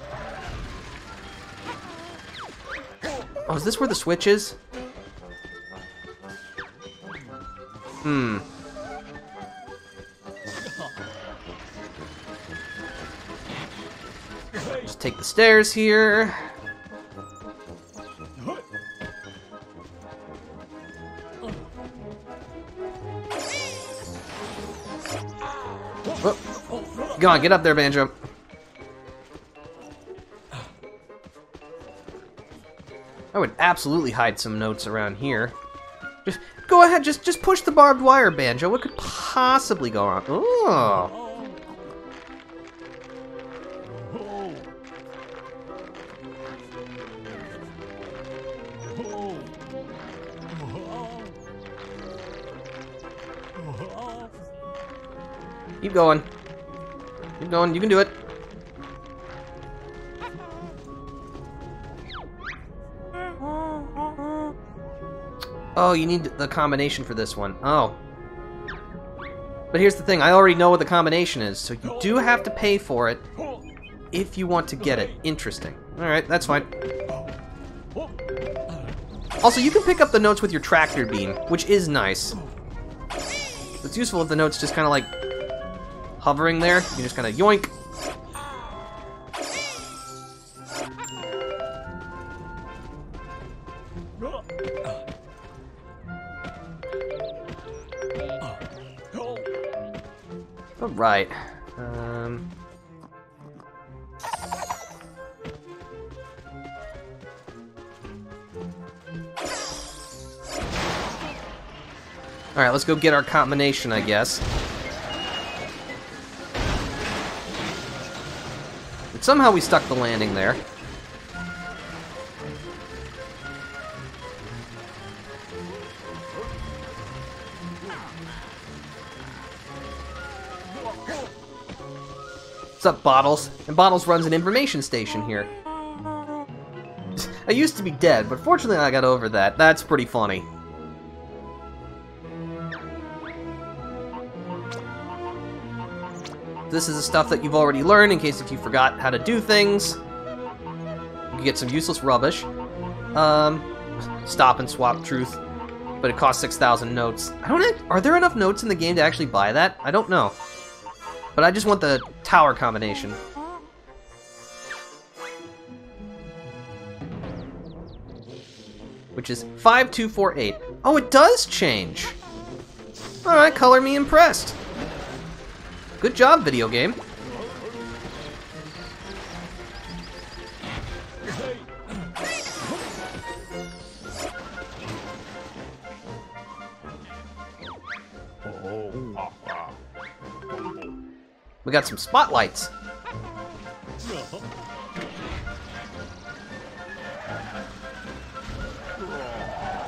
Oh, is this where the switch is? Hmm. Just take the stairs here. Come on, get up there, Banjo. Would absolutely hide some notes around here. Just go ahead, just just push the barbed wire, Banjo. What could possibly go wrong? Oh. Keep going. Keep going. You can do it. Oh, you need the combination for this one. Oh. But here's the thing, I already know what the combination is, so you do have to pay for it if you want to get it. Interesting. Alright, that's fine. Also, you can pick up the notes with your tractor beam, which is nice. It's useful if the note's just kind of like hovering there. You just kind of yoink, Right. Um... Alright, let's go get our combination, I guess. But somehow we stuck the landing there. What's up, Bottles? And Bottles runs an information station here. I used to be dead, but fortunately I got over that. That's pretty funny. This is the stuff that you've already learned in case if you forgot how to do things. You get some useless rubbish. Um, stop and swap truth. But it costs 6,000 notes. I don't Are there enough notes in the game to actually buy that? I don't know. But I just want the tower combination. Which is 5248. Oh, it does change! Alright, color me impressed. Good job, video game. We got some spotlights.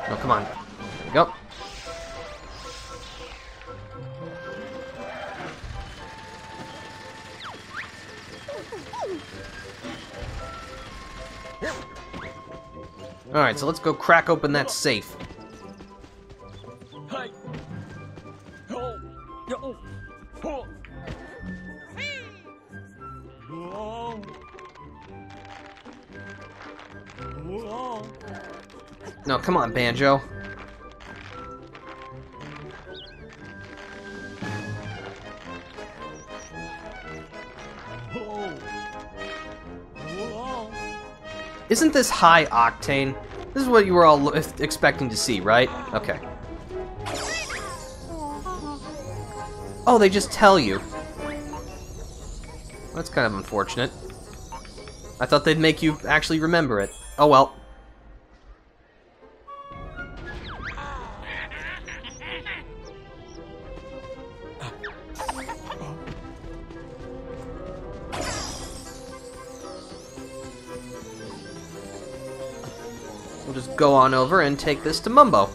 Oh, come on. Go. Alright, so let's go crack open that safe. No, come on, Banjo. Isn't this high octane? This is what you were all expecting to see, right? Okay. Oh, they just tell you. That's kind of unfortunate. I thought they'd make you actually remember it. Oh well. Go on over and take this to Mumbo.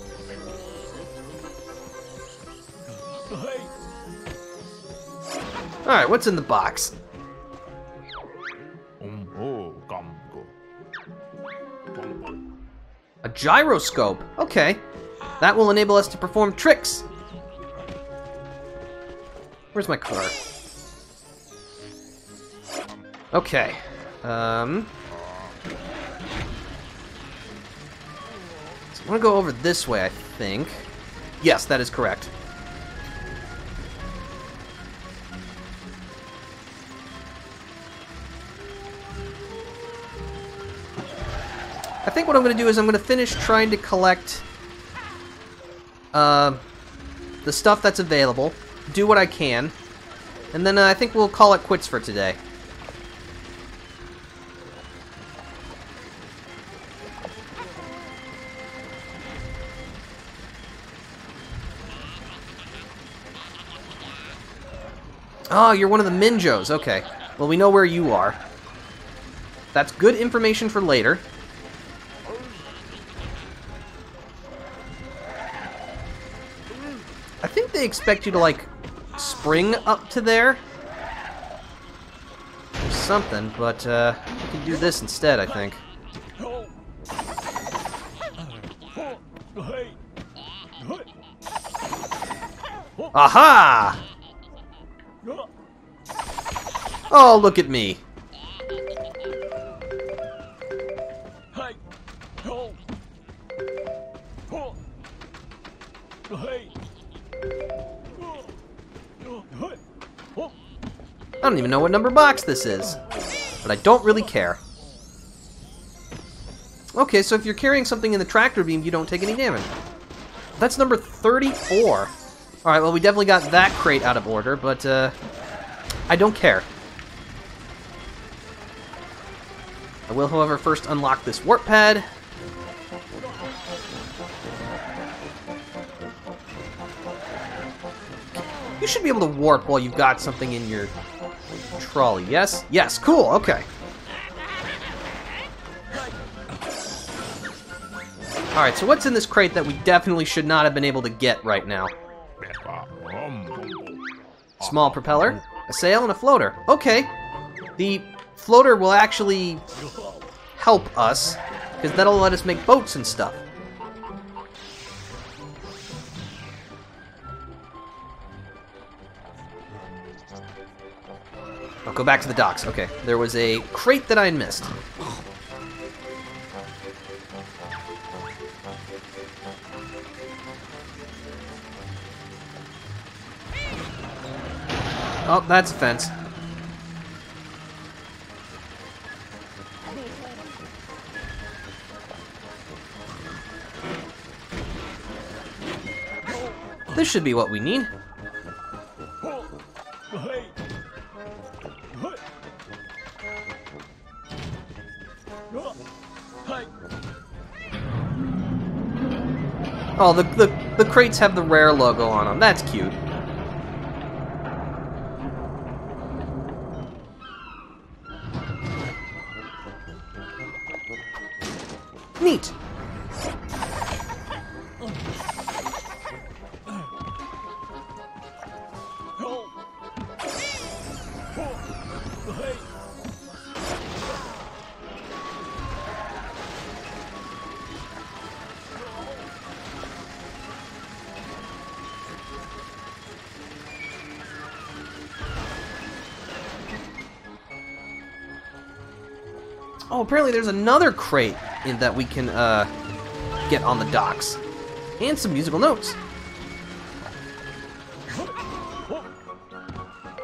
Alright, what's in the box? A gyroscope. Okay. That will enable us to perform tricks. Where's my car? Okay. Um... I want to go over this way, I think. Yes, that is correct. I think what I'm going to do is I'm going to finish trying to collect uh, the stuff that's available, do what I can, and then uh, I think we'll call it quits for today. Oh, you're one of the Minjos. Okay. Well, we know where you are. That's good information for later. I think they expect you to, like, spring up to there. Or something, but, uh, you can do this instead, I think. Aha! Oh, look at me. I don't even know what number box this is. But I don't really care. Okay, so if you're carrying something in the tractor beam, you don't take any damage. That's number 34. Alright, well, we definitely got that crate out of order, but, uh, I don't care. I will, however, first unlock this warp pad. You should be able to warp while you've got something in your trolley. Yes? Yes, cool, okay. Alright, so what's in this crate that we definitely should not have been able to get right now? Small propeller, a sail, and a floater. Okay. The floater will actually help us, because that'll let us make boats and stuff. I'll go back to the docks. Okay, there was a crate that I missed. Oh, that's a fence. This should be what we need. Oh, the, the, the crates have the rare logo on them. That's cute. Neat. Apparently there's another crate in that we can uh, get on the docks. And some musical notes.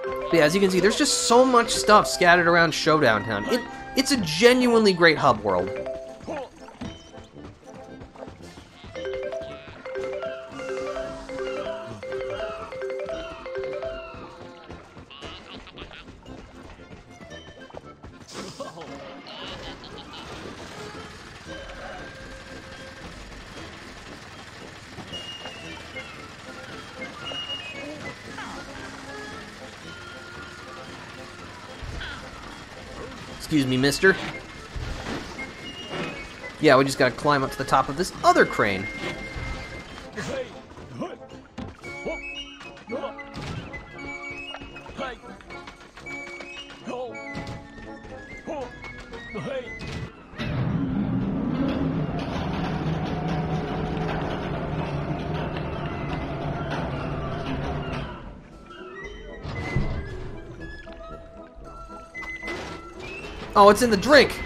But yeah, as you can see, there's just so much stuff scattered around Showdown Town. It, it's a genuinely great hub world. Excuse me, mister. Yeah, we just gotta climb up to the top of this other crane. Oh, it's in the drink.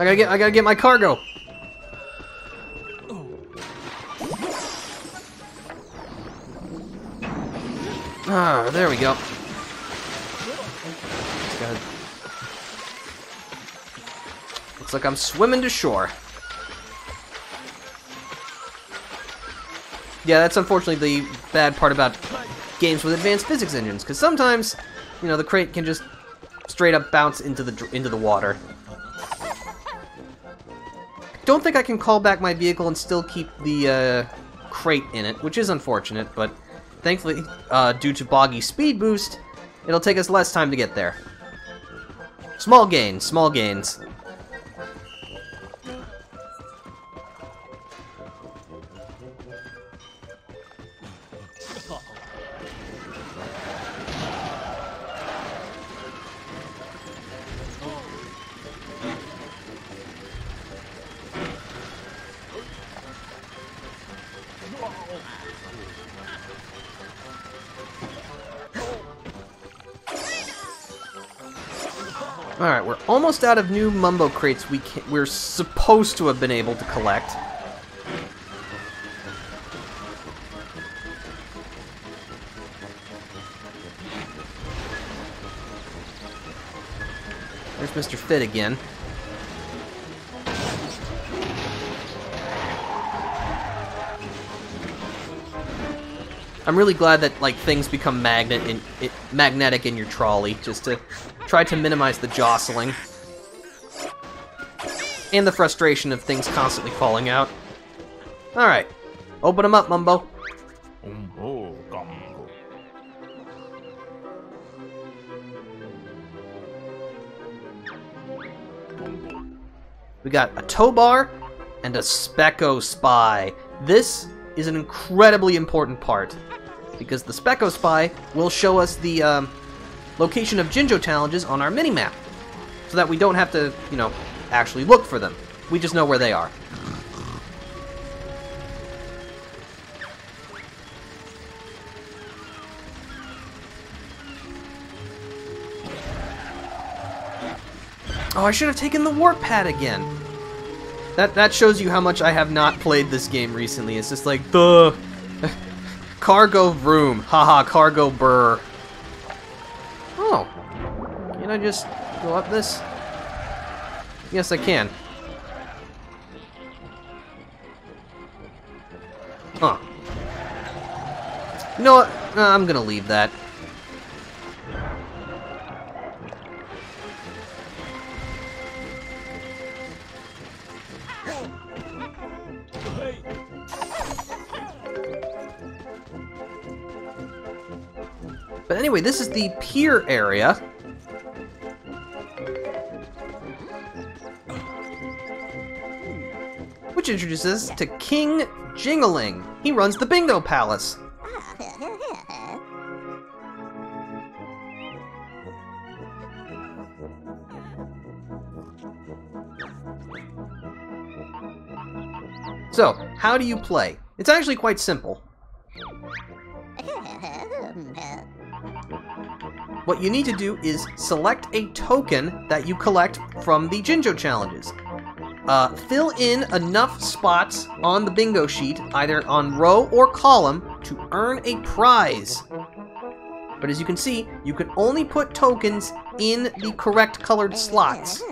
I gotta get I gotta get my cargo. Ah, there we go. Looks like I'm swimming to shore. Yeah, that's unfortunately the bad part about games with advanced physics engines, because sometimes, you know, the crate can just straight up bounce into the into the water. Don't think I can call back my vehicle and still keep the uh, crate in it, which is unfortunate, but thankfully, uh, due to Boggy speed boost, it'll take us less time to get there. Small gains, small gains. Almost out of new Mumbo crates we can, we're supposed to have been able to collect. There's Mr. Fit again. I'm really glad that like things become magnet in, it, magnetic in your trolley, just to try to minimize the jostling and the frustration of things constantly falling out. All right, open them up, Mumbo. We got a tow bar and a Specco Spy. This is an incredibly important part because the Specco Spy will show us the um, location of Jinjo challenges on our minimap so that we don't have to, you know, actually look for them. We just know where they are. Oh, I should have taken the warp pad again. That that shows you how much I have not played this game recently. It's just like the cargo vroom, haha, cargo burr. Oh, can I just go up this? Yes, I can. Huh. You know what? Uh, I'm gonna leave that. But anyway, this is the pier area. Which introduces us to King Jingaling. He runs the Bingo Palace. So, how do you play? It's actually quite simple. What you need to do is select a token that you collect from the Jinjo challenges. Uh, fill in enough spots on the bingo sheet, either on row or column, to earn a prize. But as you can see, you can only put tokens in the correct colored slots.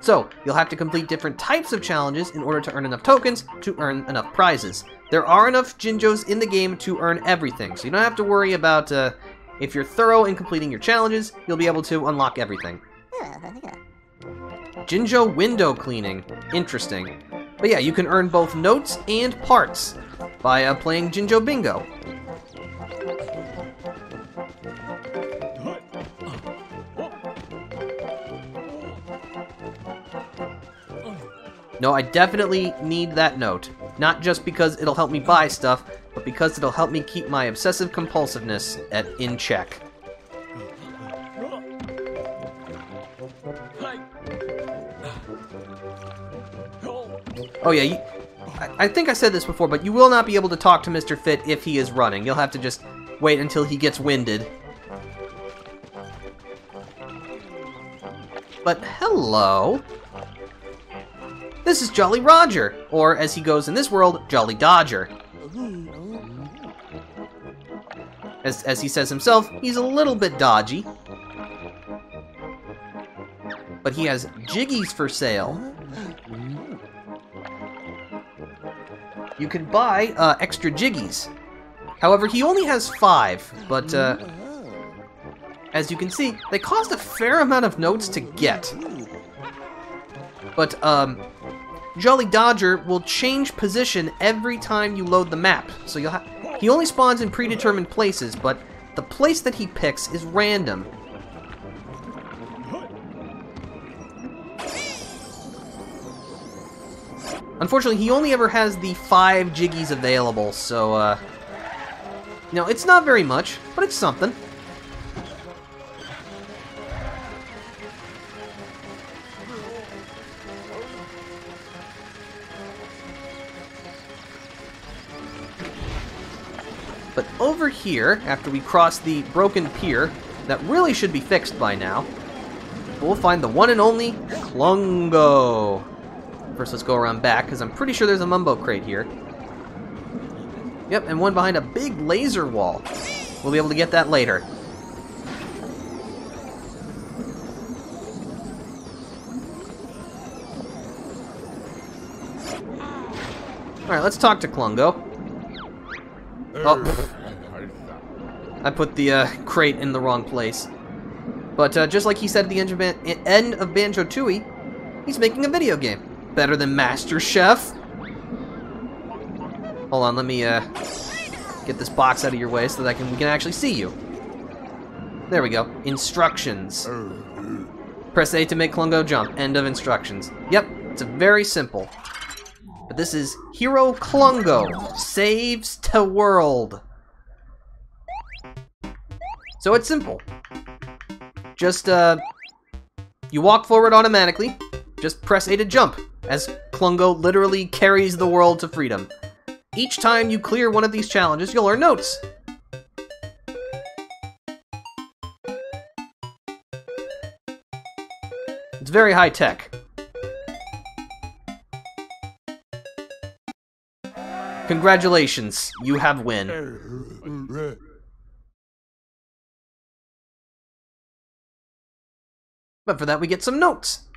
So, you'll have to complete different types of challenges in order to earn enough tokens to earn enough prizes. There are enough Jinjos in the game to earn everything, so you don't have to worry about uh, if you're thorough in completing your challenges, you'll be able to unlock everything. Jinjo window cleaning. Interesting. But yeah, you can earn both notes and parts by uh, playing Jinjo Bingo. No, I definitely need that note. Not just because it'll help me buy stuff, but because it'll help me keep my obsessive compulsiveness at in check. Oh yeah, you, I, I think I said this before, but you will not be able to talk to Mr. Fit if he is running. You'll have to just wait until he gets winded. But hello. This is Jolly Roger, or as he goes in this world, Jolly Dodger. As, as he says himself, he's a little bit dodgy. But he has jiggies for sale. You can buy uh, extra jiggies. However, he only has five, but uh, as you can see, they cost a fair amount of notes to get. But um, Jolly Dodger will change position every time you load the map, so you'll he only spawns in predetermined places, but the place that he picks is random. Unfortunately, he only ever has the five jiggies available, so, uh... You know, it's not very much, but it's something. But over here, after we cross the broken pier, that really should be fixed by now, we'll find the one and only Klungo. First, let's go around back, because I'm pretty sure there's a Mumbo crate here. Yep, and one behind a big laser wall. We'll be able to get that later. Alright, let's talk to Klungo. Oh, I put the uh, crate in the wrong place. But uh, just like he said at the end of, Ban end of Banjo-Tooie, he's making a video game. Better than Master Chef. Hold on, let me uh, get this box out of your way so that I can we can actually see you. There we go. Instructions. Press A to make Klungo jump. End of instructions. Yep, it's a very simple. But this is Hero Klungo saves to world. So it's simple. Just uh, you walk forward automatically. Just press A to jump, as Klungo literally carries the world to freedom. Each time you clear one of these challenges, you'll earn notes. It's very high tech. Congratulations, you have win. But for that, we get some notes.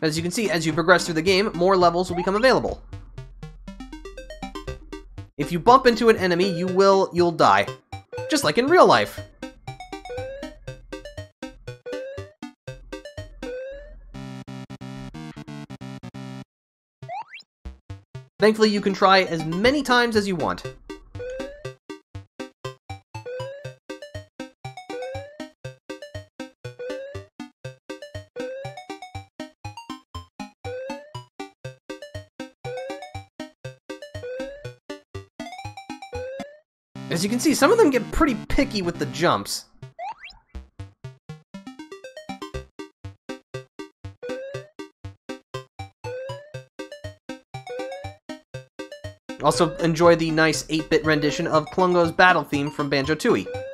As you can see, as you progress through the game, more levels will become available. If you bump into an enemy, you will, you'll die. Just like in real life. Thankfully, you can try as many times as you want. You can see, some of them get pretty picky with the jumps. Also, enjoy the nice 8-bit rendition of Klungo's battle theme from Banjo-Tooie.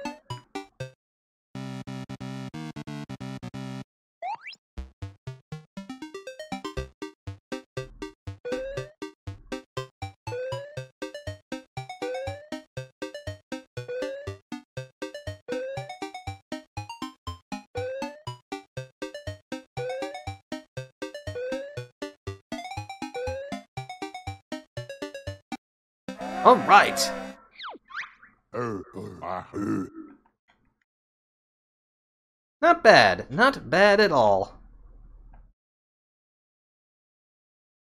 Bad. Not bad at all.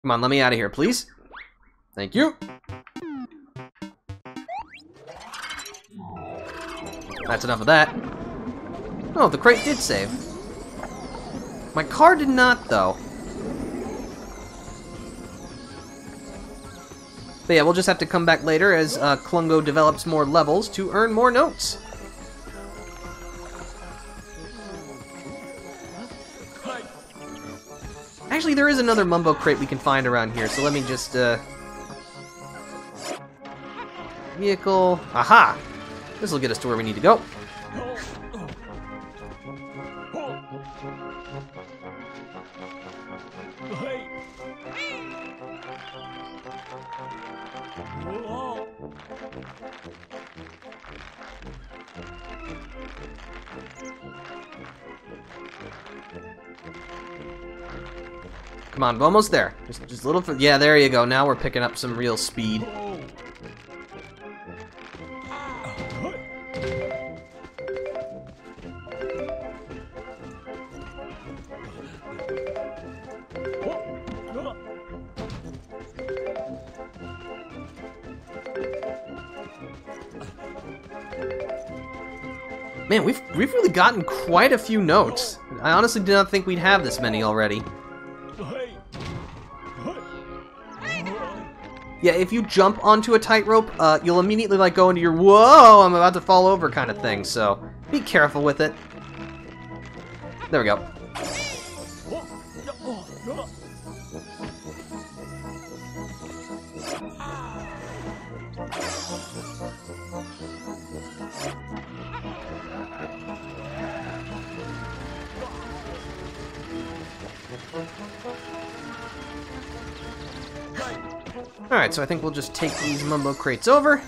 Come on, let me out of here, please. Thank you. That's enough of that. Oh, the crate did save. My car did not, though. But yeah, we'll just have to come back later as uh, Klungo develops more levels to earn more notes. There is another Mumbo crate we can find around here, so let me just, uh... Vehicle... Aha! This will get us to where we need to go. Come on, we're almost there. Just, just a little. Yeah, there you go. Now we're picking up some real speed. Man, we've we've really gotten quite a few notes. I honestly did not think we'd have this many already. Yeah, if you jump onto a tightrope, uh, you'll immediately like go into your whoa, I'm about to fall over kind of thing. So be careful with it. There we go. Alright, so I think we'll just take these Mumbo crates over.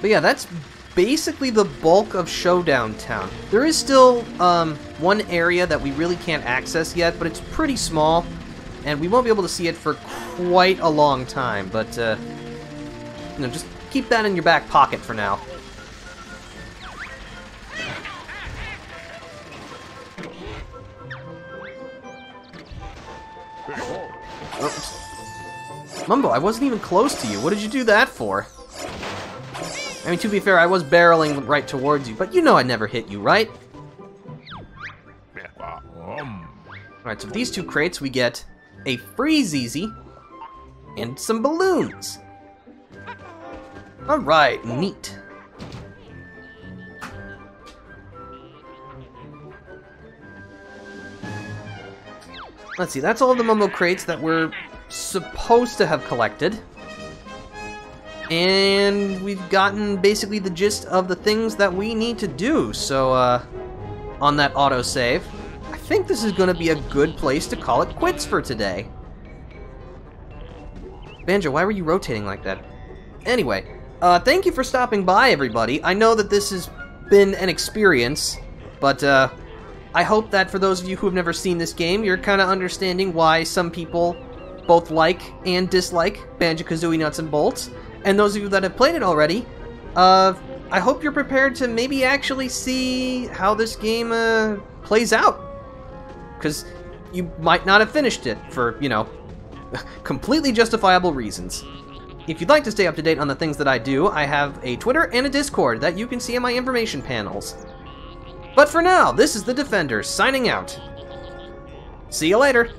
But yeah, that's basically the bulk of Showdown Town. There is still um, one area that we really can't access yet, but it's pretty small, and we won't be able to see it for quite a long time, but, uh, you know, just keep that in your back pocket for now. Mumbo, I wasn't even close to you. What did you do that for? I mean, to be fair, I was barreling right towards you, but you know I never hit you, right? Alright, so these two crates, we get a free ZZ and some balloons. Alright, neat. Let's see, that's all the Mumbo crates that we're supposed to have collected. And we've gotten basically the gist of the things that we need to do, so uh, on that autosave, I think this is going to be a good place to call it quits for today. Banjo, why were you rotating like that? Anyway, uh, thank you for stopping by, everybody. I know that this has been an experience, but uh, I hope that for those of you who have never seen this game, you're kind of understanding why some people both like and dislike Banjo-Kazooie Nuts and Bolts. And those of you that have played it already, uh, I hope you're prepared to maybe actually see how this game uh, plays out. Because you might not have finished it for, you know, completely justifiable reasons. If you'd like to stay up to date on the things that I do, I have a Twitter and a Discord that you can see in my information panels. But for now, this is the Defender signing out. See you later.